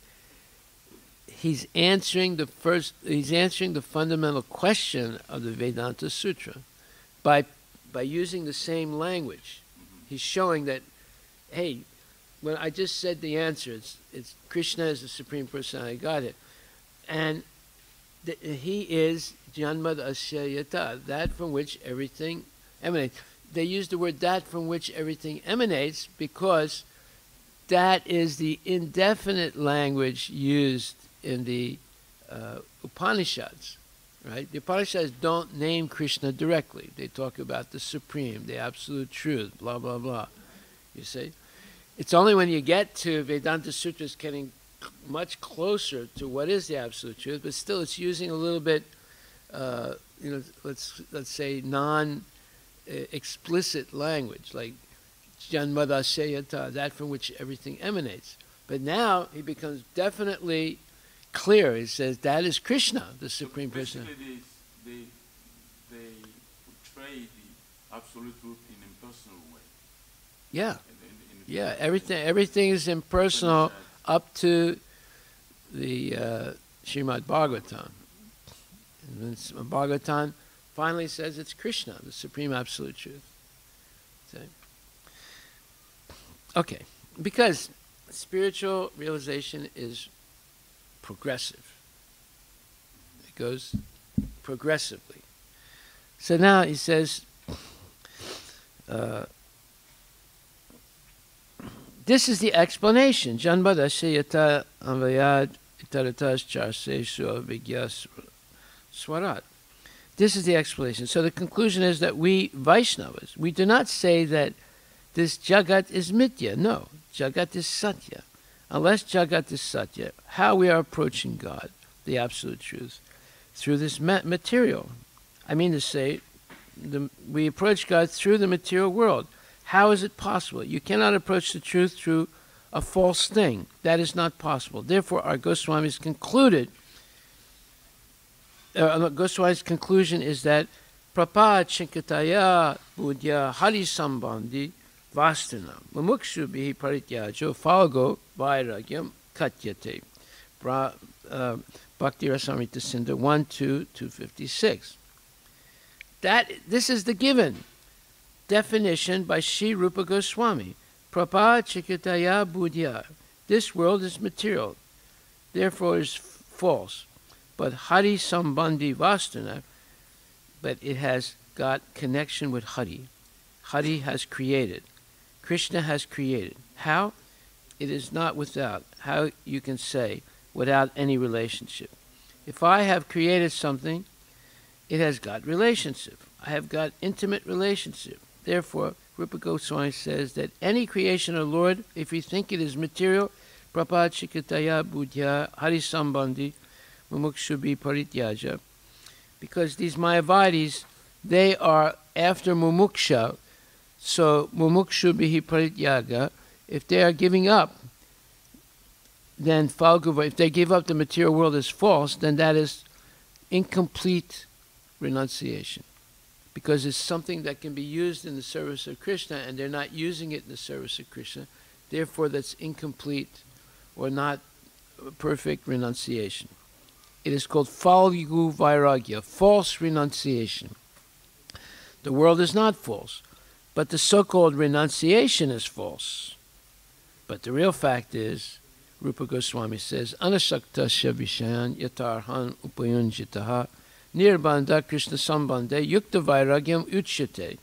he's answering the first. He's answering the fundamental question of the Vedanta Sutra by by using the same language. He's showing that, hey, when I just said the answer, it's, it's Krishna is the supreme personality Godhead, and th- he is Janmad Asyayata, that from which everything emanates. They use the word that from which everything emanates because that is the indefinite language used in the uh, Upanishads, right? The Upanishads don't name Krishna directly. They talk about the supreme, the absolute truth, blah, blah, blah. You see? It's only when you get to Vedanta Sutras getting much closer to what is the absolute truth, but still it's using a little bit, uh, you know, let's, let's say non uh, explicit language, like Janmadasayata, that from which everything emanates. But now he becomes definitely clear. He says that is Krishna, the Supreme so Person. They, they, they portray the absolute truth in impersonal way. Yeah. In, in, in yeah, everything, everything is impersonal up to the uh, Srimad Bhagavatam. And then Bhagavatam finally says it's Krishna, the Supreme Absolute Truth. Okay, because spiritual realization is progressive. It goes progressively. So now he says, uh, this is the explanation. This is the explanation. So the conclusion is that we Vaishnavas, we do not say that this Jagat is Mithya. No, Jagat is Satya. Unless Jagat is Satya, how we are approaching God, the absolute truth, through this material. I mean to say, the, we approach God through the material world. How is it possible? You cannot approach the truth through a false thing. That is not possible. Therefore, our Goswamis concluded, uh, Goswami's conclusion is that Prapad Chinkataya Budya Hari Sambandhi Vastana. Mumukshu bihi parityajo falgo vairagyam katyate. Bra, uh, Bhakti Rasamrita Sindhu 1 2 256. That, this is the given definition by Sri Rupa Goswami. Prapa chikitaya budhya. This world is material, therefore is false. But Hari Sambandhi Vastana, but it has got connection with Hari. Hari has created. Krishna has created. How? It is not without. How you can say without any relationship. If I have created something, it has got relationship. I have got intimate relationship. Therefore, Rupa Goswami says that any creation of Lord, if we think it is material, prapad shikataya buddhya harisambandhi mumukshubi parityaja, because these Mayavadis, they are after mumuksha, so mumukshu bihi if they are giving up, then falguva, if they give up the material world as false, then that is incomplete renunciation. Because it's something that can be used in the service of Krishna and they're not using it in the service of Krishna. Therefore, that's incomplete or not perfect renunciation. It is called falgu vairagya, false renunciation. The world is not false, but the so-called renunciation is false. But the real fact is, Rupa Goswami says, Anashakta Shavishayan Yatarhan Upayunjitaha Nirbanda Krishna Sambande Yukta Vairagyam Uchyate.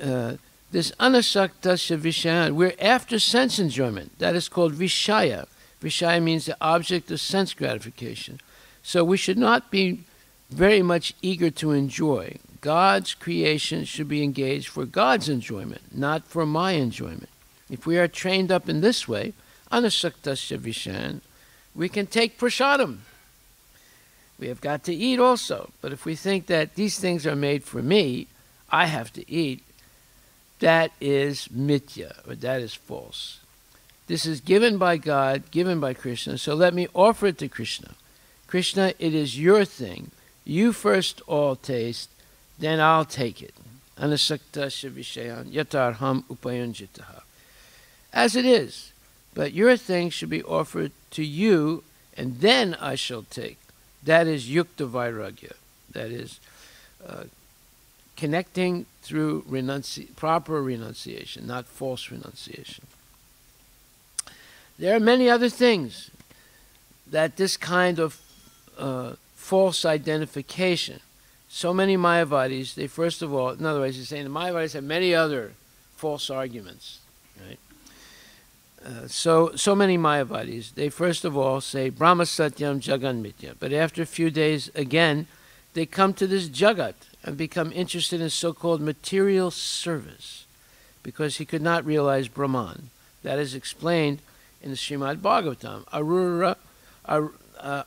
Uh, this Anashakta Shavishayan, we're after sense enjoyment. That is called Vishaya. Vishaya means the object of sense gratification. So we should not be very much eager to enjoy. God's creation should be engaged for God's enjoyment, not for my enjoyment. If we are trained up in this way, anasaktasya vishan, we can take prasadam. We have got to eat also. But if we think that these things are made for me, I have to eat, that is mithya, or that is false. This is given by God, given by Krishna, so let me offer it to Krishna. Krishna, it is your thing. You first all taste, then I'll take it. Anasakta yatarham upayanjitaha. As it is, but your thing should be offered to you, and then I shall take. That is yukta vairagya. That is uh, connecting through renunci- proper renunciation, not false renunciation. There are many other things that this kind of uh, false identification, so many Mayavadis, they first of all, in other words, he's saying the Mayavadis have many other false arguments, right? Uh, so, so many Mayavadis, they first of all say Brahma Satyam Jagan Mithya, but after a few days, again, they come to this Jagat and become interested in so called material service because he could not realize Brahman. That is explained in the Srimad Bhagavatam. Arura, ar, uh,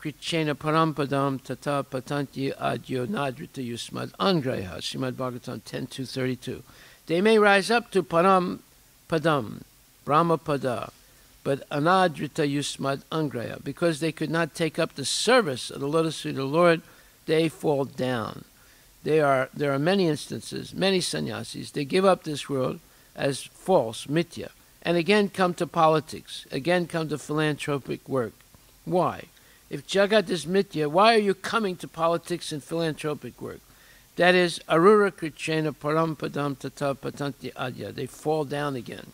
Krichena Parampadam Tata Patanti Adyo Nadrita Yusmad Angraya, Srimad Bhagavatam 10.232. They may rise up to Param Padam, Brahma Pada, but Anadrita Yusmad Angraya, because they could not take up the service of the lotus feet of the Lord, they fall down. They are, there are many instances, many sannyasis, they give up this world as false, mithya, and again come to politics, again come to philanthropic work. Why? If Jagat is Mithya, why are you coming to politics and philanthropic work? That is, Arura Krichena Parampadam Tata Patanti Adya. They fall down again.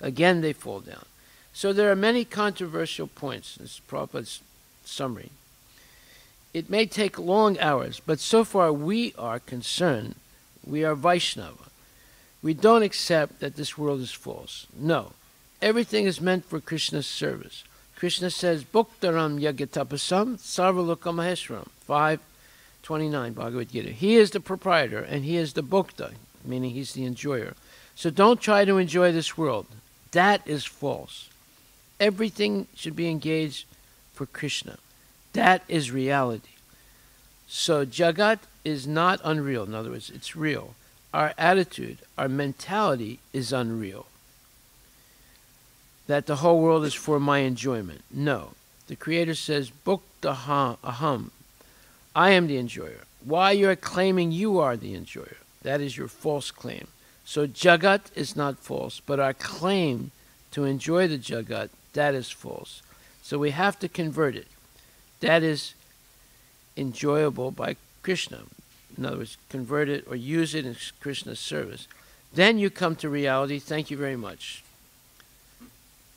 Again, they fall down. So there are many controversial points. This is Prabhupada's summary. It may take long hours, but so far we are concerned, we are Vaishnava. We don't accept that this world is false. No. Everything is meant for Krishna's service. Krishna says, Bhuktaram yagatapasam sarvaloka maheshwaram. 529 Bhagavad Gita. He is the proprietor and he is the bhukta, meaning he's the enjoyer. So don't try to enjoy this world. That is false. Everything should be engaged for Krishna. That is reality. So Jagat is not unreal. In other words, it's real our attitude, our mentality is unreal. That the whole world is for my enjoyment. No. The Creator says, Bhukta aham. I am the enjoyer. Why you're claiming you are the enjoyer? That is your false claim. So Jagat is not false, but our claim to enjoy the Jagat, that is false. So we have to convert it. That is enjoyable by Krishna in other words, convert it or use it in Krishna's service. Then you come to reality. Thank you very much.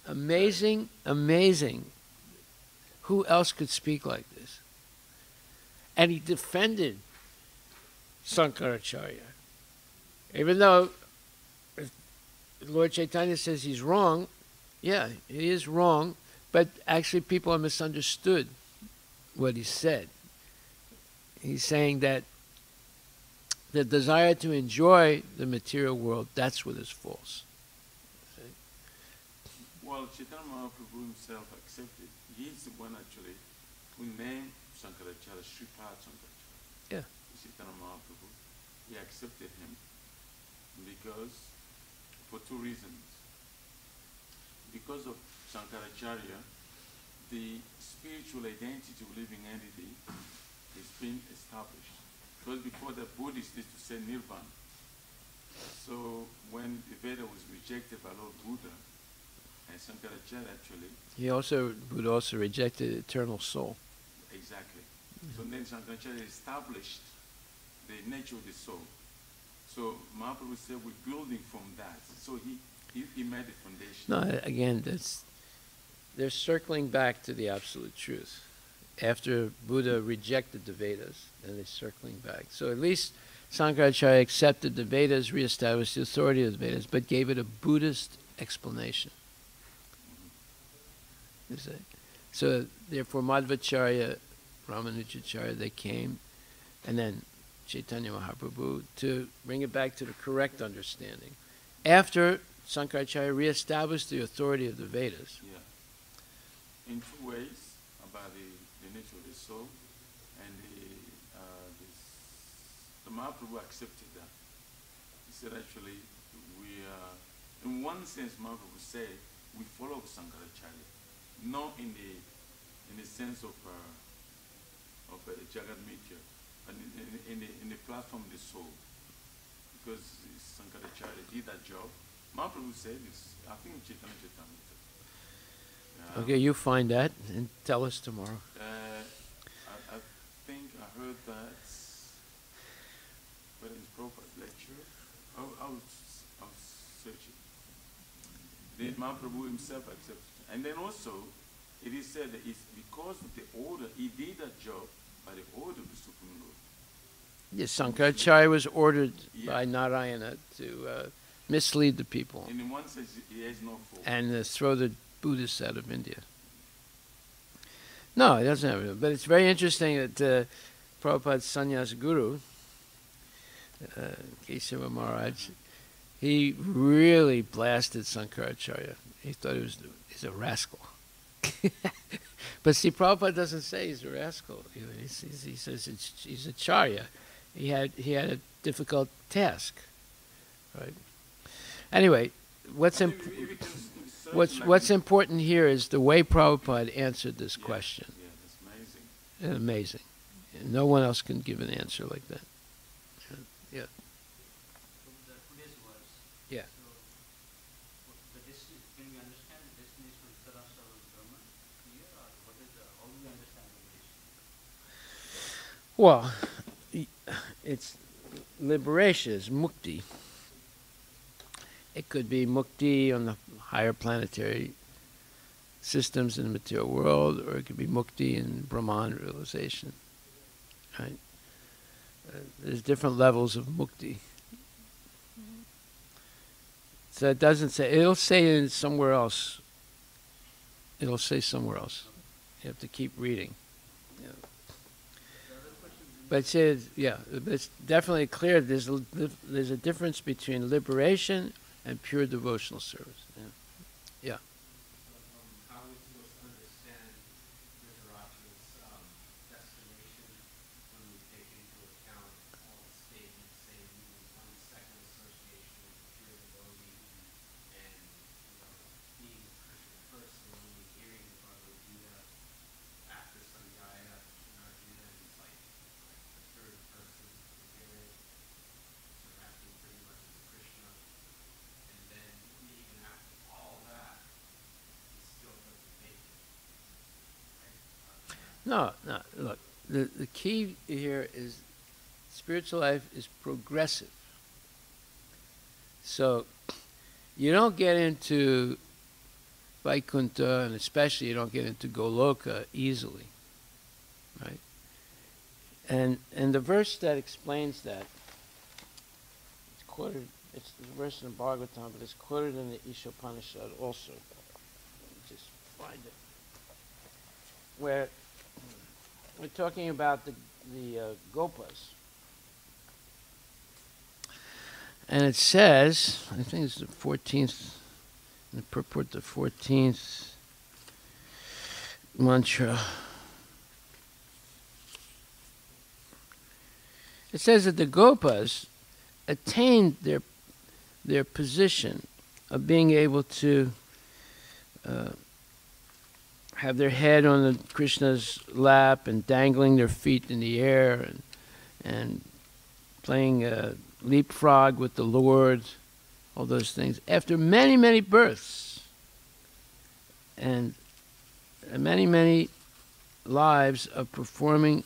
Amazing, amazing. Who else could speak like this? And he defended Sankaracharya. Even though Lord Chaitanya says he's wrong, yeah, he is wrong, but actually people have misunderstood what he said. He's saying that the desire to enjoy the material world, that's what is false. Well, Chaitanya Mahaprabhu himself accepted. He's the one actually who named Shankaracharya Sripad Shankaracharya. Yeah. Chaitanya Mahaprabhu. He accepted him because, for two reasons. Because of Shankaracharya, the spiritual identity of living entity has been established. Because before the Buddhists used to say Nirvana. So when the Veda was rejected by Lord Buddha, And Shankaracharya actually, He also would also rejected eternal soul. exactly. So then Shankaracharya established the nature of the soul. So Mahaprabhu said we're building from that. So he, he, he made the foundation. No, again, that's they're circling back to the absolute truth. After Buddha rejected the Vedas, and they're circling back. So at least Sankaracharya accepted the Vedas, reestablished the authority of the Vedas, but gave it a Buddhist explanation. So therefore, Madhvacharya, Ramanujacharya, they came, and then Chaitanya Mahaprabhu to bring it back to the correct understanding. After Sankaracharya reestablished the authority of the Vedas, Yeah. In two ways about the, the nature of the soul and the, uh, this, the Mahaprabhu accepted that. He said actually we uh, in one sense Mahaprabhu said we follow Sankaracharya, not in the in the sense of uh, of uh, Jagat Mithya, but in, in, in, the, in the platform of the soul. Because Sankaracharya did that job. Mahaprabhu said this, I think in Chaitanya Charitamrita. Uh, Okay, you find that and tell us tomorrow. uh, I, I think I heard that, but in proper lecture, I'll, I'll, s- I'll search it. Then Mahaprabhu himself accepted. And then also, it is said that it's because of the order, he did that job by the order of the Supreme Lord. Yes, Sankaracharya was ordered Yeah. by Narayana to uh, mislead the people And in one sense, he has no fault. and uh, throw the Buddhists out of India. No, it doesn't have it. But it's very interesting that uh, Prabhupada's sannyas guru, uh, Kesava Maharaj, he really blasted Sankaracharya. He thought he was he's a rascal. but see, Prabhupada doesn't say he's a rascal. He's, he's, he says he's a charya. He had he had a difficult task, right? Anyway, what's imp- think if you can s- search What's What's important here is the way Prabhupada answered this Yeah, question. Yeah, that's amazing. Amazing. No one else can give an answer like that. From the today's words. Yeah. So, what the destiny, can we understand the destination of Dhritarashtra was Brahman here, or what is the, how do we understand the Well, it's liberation is mukti. It could be mukti on the higher planetary systems in the material world, or it could be mukti in Brahman realization. Right? Uh, there's different levels of mukti. So it doesn't say. It'll say in somewhere else. It'll say somewhere else. You have to keep reading. The other question is, But it says, yeah, it's definitely clear there's a, there's a difference between liberation and pure devotional service. Yeah. um, how are we supposed to understand Dhritarashtra's um, destination when we take into account all the statements saying he was one second association with the pure devotee and you know, being a Christian person and only hearing the Bhagavad Gita after Sanjaya and Arjuna and he's like the third person to hear it, so acting pretty much as Krishna. And then even after all that, he still doesn't make it. Right? Uh, No, no, look, the, the key here is spiritual life is progressive. So you don't get into Vaikuntha, and especially you don't get into Goloka easily, right? And and the verse that explains that, it's quoted, it's the verse in the Bhagavatam, but it's quoted in the Ishopanishad also. Just find it. Where we're talking about the, the uh, Gopas. And it says, I think it's the 14th, the purport, the 14th mantra. It says that the Gopas attained their, their position of being able to uh, have their head on the Krishna's lap and dangling their feet in the air and, and playing uh, leapfrog with the Lord, all those things. After many, many births, and many, many lives of performing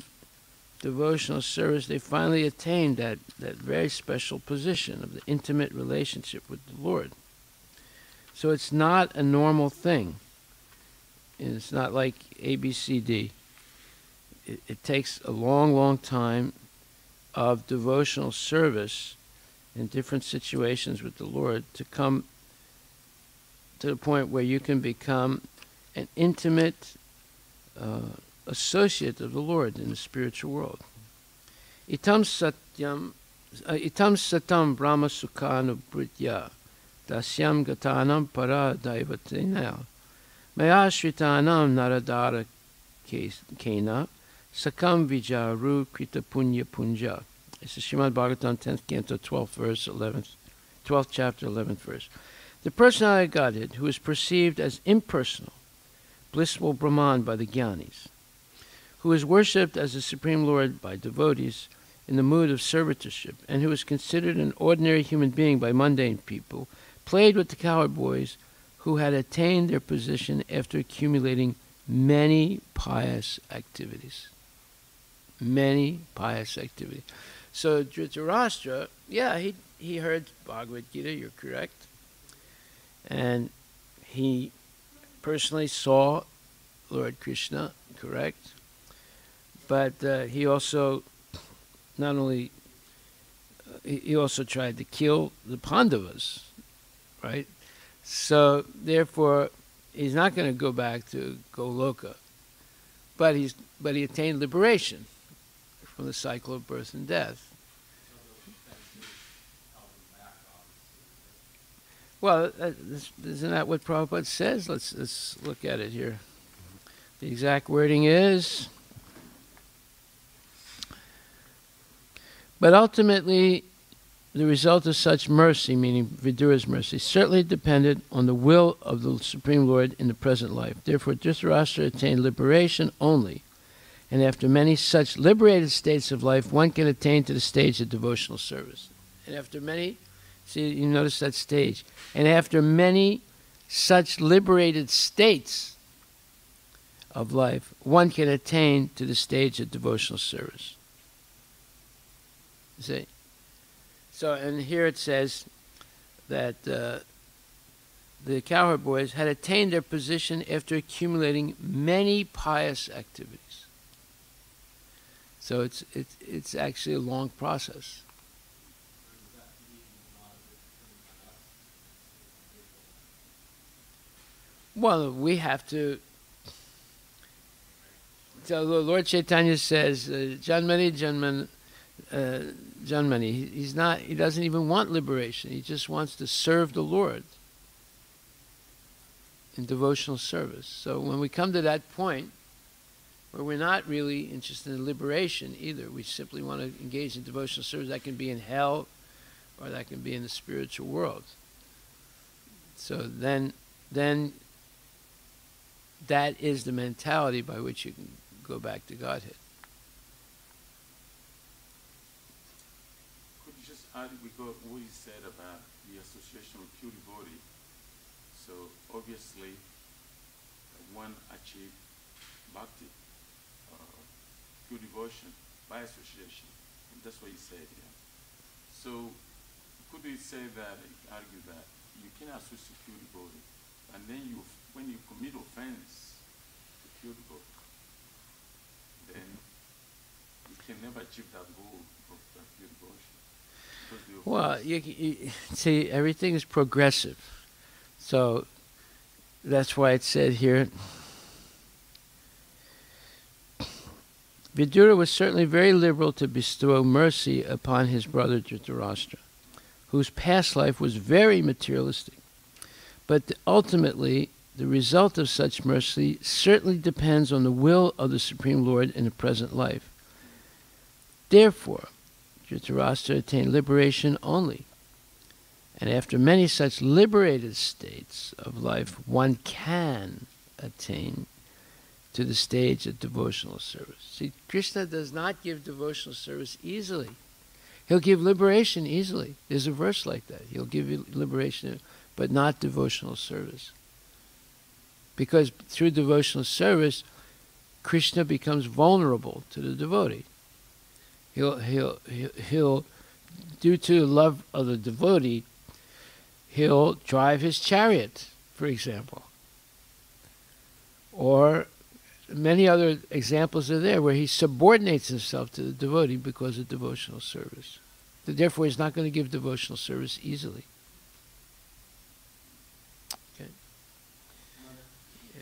devotional service, they finally attained that, that very special position of the intimate relationship with the Lord. So it's not a normal thing. It's not like ABCD. It, it takes a long, long time of devotional service in different situations with the Lord to come to the point where you can become an intimate uh, associate of the Lord in the spiritual world. Itam satyam, uh, itam satam brahma sukhanu britya dasyam gatanam para daivatina mayashritanam naradara kena sakam vijaru krita punya punja. This is Srimad Bhagavatam, 10th canto, 12th verse, 11th, 12th chapter, 11th verse. The personality of Godhead, who is perceived as impersonal, blissful Brahman by the Gyanis, who is worshipped as the Supreme Lord by devotees in the mood of servitorship, and who is considered an ordinary human being by mundane people, played with the cowherd boys who had attained their position after accumulating many pious activities. Many pious activities. So Dhritarashtra, yeah, he, he heard Bhagavad Gita, you're correct. And he personally saw Lord Krishna, correct? But uh, he also not only uh, he also tried to kill the Pandavas, right? So therefore, he's not going to go back to Goloka, but he's but he attained liberation from the cycle of birth and death. Well, uh, isn't that what Prabhupada says? Let's let's look at it here. The exact wording is. But ultimately, the result of such mercy, meaning Vidura's mercy, certainly depended on the will of the Supreme Lord in the present life. Therefore, Dhritarashtra attained liberation only. And after many such liberated states of life, one can attain to the stage of devotional service. And after many, see, you notice that stage. And after many such liberated states of life, one can attain to the stage of devotional service. See? So, and here it says that uh, the cowherd boys had attained their position after accumulating many pious activities. So it's, it's, it's actually a long process. Well, we have to. So Lord Chaitanya says, uh, Janmani Janman uh, Janmani. He, he's not. He doesn't even want liberation. He just wants to serve the Lord in devotional service. So when we come to that point where we're not really interested in liberation either, we simply want to engage in devotional service. That can be in hell, or that can be in the spiritual world. So then, then that is the mentality by which you can go back to Godhead. Add because what you said about the association with pure devotee. So obviously, one achieved bhakti, uh, pure devotion by association. And that's what you said, yeah. So could we say that, argue that you can associate pure devotee, and then you, when you commit offense to pure devotee, then you can never achieve that goal of pure devotion. Well, you, you, see, everything is progressive. So that's why it said here. Vidura was certainly very liberal to bestow mercy upon his brother Dhritarashtra, whose past life was very materialistic. But ultimately, the result of such mercy certainly depends on the will of the Supreme Lord in the present life. Therefore, Dhritarashtra attained liberation only. And after many such liberated states of life, one can attain to the stage of devotional service. See, Krishna does not give devotional service easily. He'll give liberation easily. There's a verse like that. He'll give you liberation, but not devotional service. Because through devotional service, Krishna becomes vulnerable to the devotee. He'll, he'll, he'll, due to love of the devotee, he'll drive his chariot, for example. Or many other examples are there where he subordinates himself to the devotee because of devotional service. Therefore, he's not going to give devotional service easily. Okay. Yeah.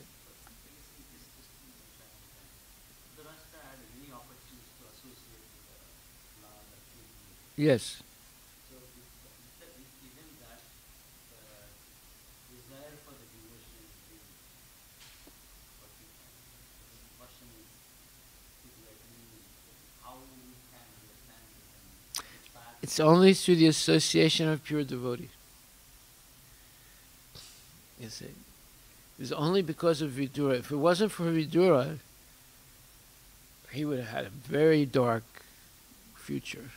Dhritarashtra had many opportunities to associate with the Lord Lakshmi. Yes. So with, with, with even that uh, desire for the devotion is being what we the question is is like meaning, how we can understand it and inspire It's only through the association of pure devotees. You see, it's only because of Vidura. If it wasn't for Vidura, he would have had a very dark future.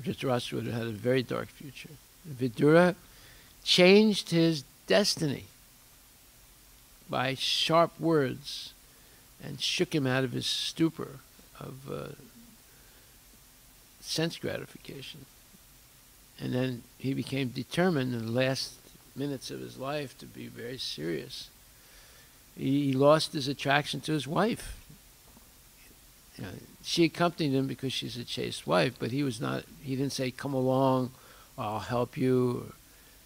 Dhritarashtra would have had a very dark future. Vidura changed his destiny by sharp words and shook him out of his stupor of uh, sense gratification. And then he became determined in the last minutes of his life to be very serious. He, he lost his attraction to his wife. You know, she accompanied him because she's a chaste wife, but he was not. He didn't say, "Come along, I'll help you."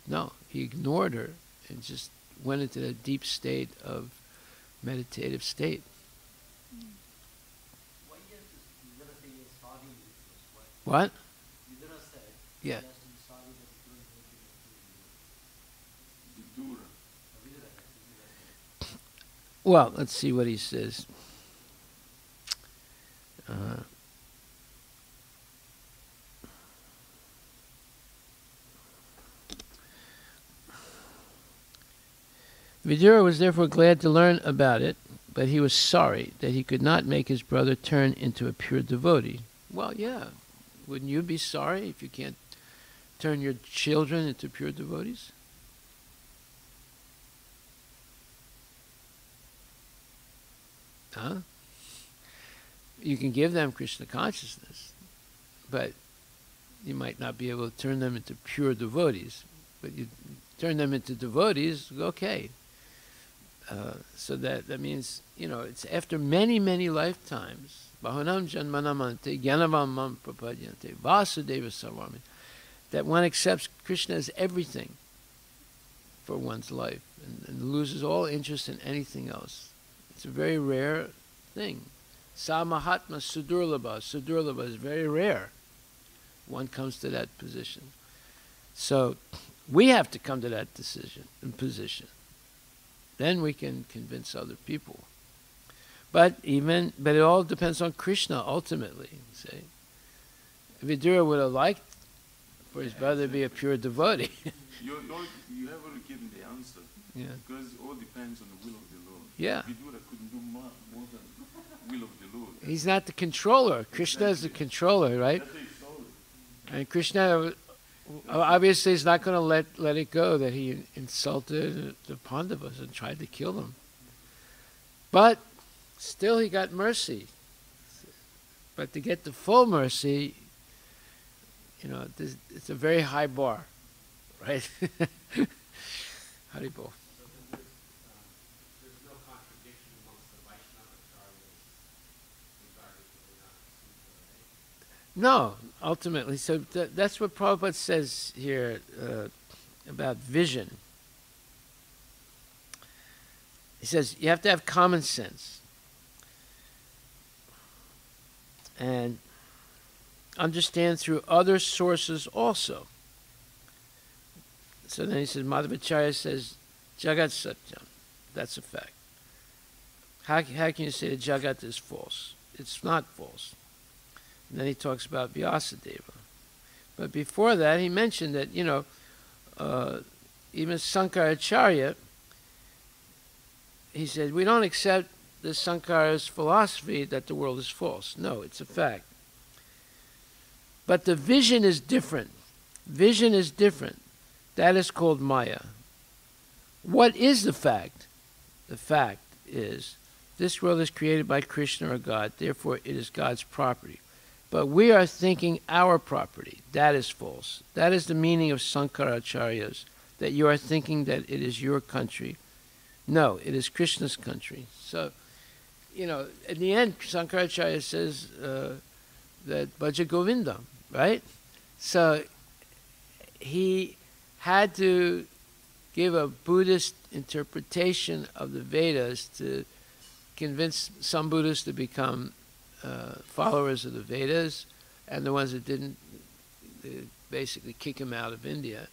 No, he ignored her and just went into a deep state of meditative state. Why does Vidura say he is sorry in this verse? Why? What? Yeah. Well, let's see what he says. Uh, Vidura was therefore glad to learn about it, but he was sorry that he could not make his brother turn into a pure devotee. Well, yeah. Wouldn't you be sorry if you can't turn your children into pure devotees? Huh? You can give them Krishna consciousness, but you might not be able to turn them into pure devotees. But you turn them into devotees, okay. Uh, so that, that means, you know, it's after many, many lifetimes. Bahunam janmanamante gyanavan mam prapadyante vasudeva sarvami. That one accepts Krishna as everything for one's life and, and loses all interest in anything else. It's a very rare thing. Sa Mahatma Sudurlabha. Sudurlabha is very rare. One comes to that position. So we have to come to that decision and position. Then we can convince other people. But even but it all depends on Krishna ultimately. See? Vidura would have liked for his brother to be a pure devotee. You, you, you have already given the answer yeah. because it all depends on the will of the Lord. Yeah. Vidura couldn't do more, more than the will of the Lord. He's not the controller. Krishna is the controller, right? That's what he told. And Krishna obviously is not going to let let it go that he insulted the Pandavas and tried to kill them. But still, he got mercy. But to get the full mercy, you know, this, it's a very high bar, right? Haribol. So then there's, um, there's no contradiction amongst the Vaishnava acharyas regarding whether or not it's Sutta, right? No, ultimately. So th- that's what Prabhupada says here uh, about vision. He says you have to have common sense and understand through other sources also. So then he says, Madhavacharya says, Jagat Satyam. That's a fact. How, how can you say that Jagat is false? It's not false. And then he talks about Vyasadeva. But before that, he mentioned that, you know, uh, even Sankaracharya, he said, we don't accept the Sankara's philosophy that the world is false. No, it's a fact. But the vision is different. Vision is different. That is called Maya. What is the fact? the fact is this world is created by Krishna or God, therefore it is God's property. But we are thinking our property. That is false. That is the meaning of Sankaracharya's, that you are thinking that it is your country. No, it is Krishna's country. So, you know, in the end, Sankaracharya says uh, that Bhaja Govinda, right? So he had to give a Buddhist interpretation of the Vedas to convince some Buddhists to become uh, followers of the Vedas, and the ones that didn't, basically kick him out of India.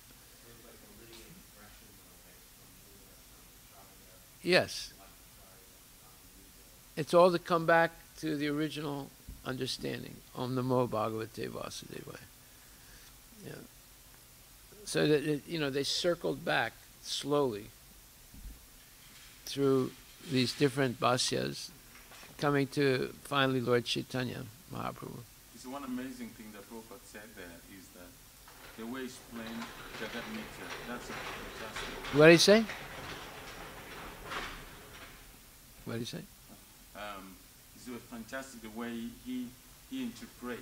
Yes, it's all to come back to the original understanding. Om Namo Bhagavate Vasudevaya. Yeah. So that it, you know they circled back slowly through these different bhasyas, coming to finally Lord Chaitanya Mahaprabhu. It's one amazing thing that Prabhupada said there is that the way he explained Jagat Mithya, that's a fantastic. What did he say? What did he say? Um, it's a fantastic the way he he interpret,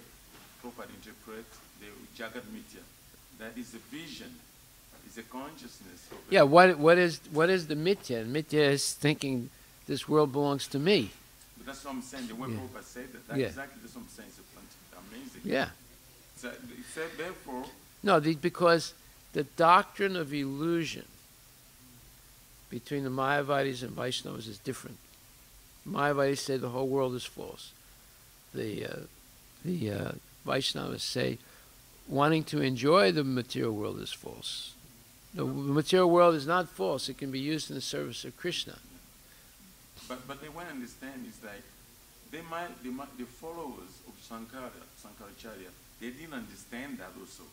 Prabhupada interpret the Jagat Mithya. That is a vision, is a consciousness. Of Yeah. What what is what is the mithya? Mithya is thinking this world belongs to me. But that's what I'm saying. The way Yeah. Prabhupada said that, that's Yeah. exactly that's what I'm saying. It's amazing. Yeah. So he said therefore, No, the, because the doctrine of illusion between the Mayavadis and Vaishnavas is different. Mayavadis say the whole world is false. The uh, the uh, Vaishnavas say wanting to enjoy the material world is false. The material world is not false. It can be used in the service of Krishna. But but they want to understand is like they might, they might the followers of Sankara, Sankaracharya, they didn't understand that also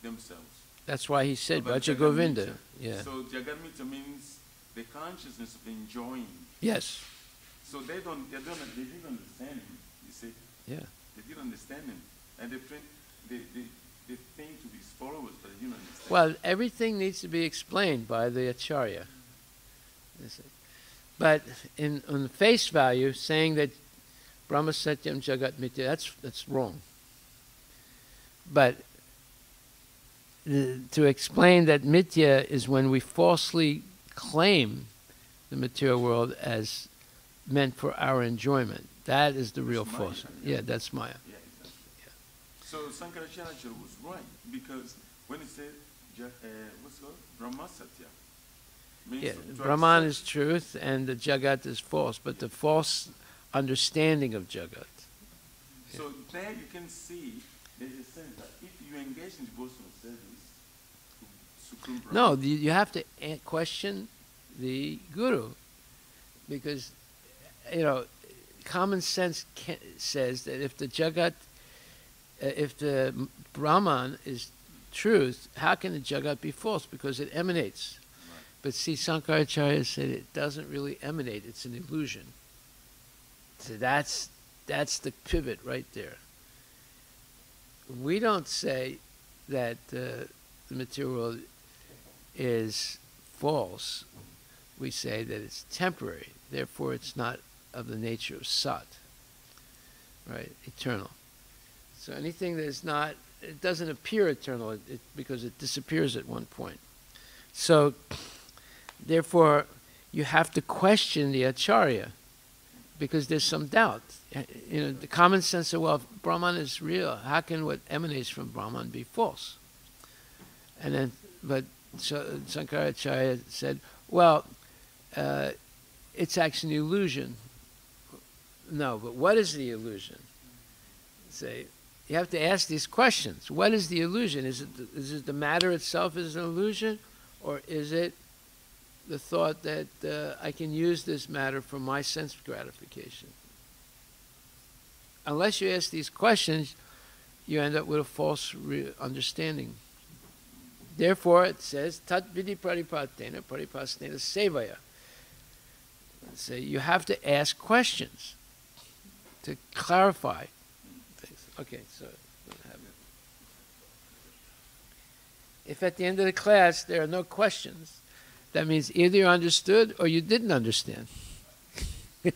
themselves. That's why he said About Bhaja Govinda. Yeah. So Jagat Mithya means the consciousness of enjoying. Yes. So they don't, they don't, they didn't understand him. You see, Yeah. they didn't understand him, and they think, they, they, they think to be his followers, but they didn't understand. Well, everything needs to be explained by the acharya. You see. But in on face value, saying that Brahma Satyam Jagat Mithya, that's that's wrong. But the, to explain that Mithya is when we falsely claim the material world as meant for our enjoyment. That is the real That's Maya, false. yeah. Yeah, that's Maya. Yeah, exactly. So Sankaracharya was right because when he said, Ja- uh, what's it called, Brahma Satya, means Yeah, Brahman is truth and the Jagat is false, but the false understanding of Jagat. So there you can see there's a sense that if you engage in devotional service Supreme Brahman, No, you, you have to question the Guru because, you know, common sense ca says that if the Jagat, uh, if the Brahman is truth, how can the Jagat be false? Because it emanates. But see, Sankaracharya said it doesn't really emanate, it's an illusion. So that's, that's the pivot right there. We don't say that uh, the material is false. We say that it's temporary, therefore it's not of the nature of sat, right? Eternal. So anything that is not, it doesn't appear eternal it, it, because it disappears at one point. So, therefore, you have to question the acharya because there's some doubt. Uh, You know, the common sense of, well, if Brahman is real, how can what emanates from Brahman be false? And then, but so Sankaracharya said, well, uh, it's actually an illusion. No, but what is the illusion? Say, you have to ask these questions. What is the illusion? Is it the, is it the matter itself is an illusion, or is it the thought that uh, I can use this matter for my sense gratification? Unless you ask these questions, you end up with a false understanding. Therefore, it says, Tat vidi pranipatena pariprasnena sevaya. So you have to ask questions to clarify things. Okay, so if at the end of the class there are no questions, That means either you understood or you didn't understand.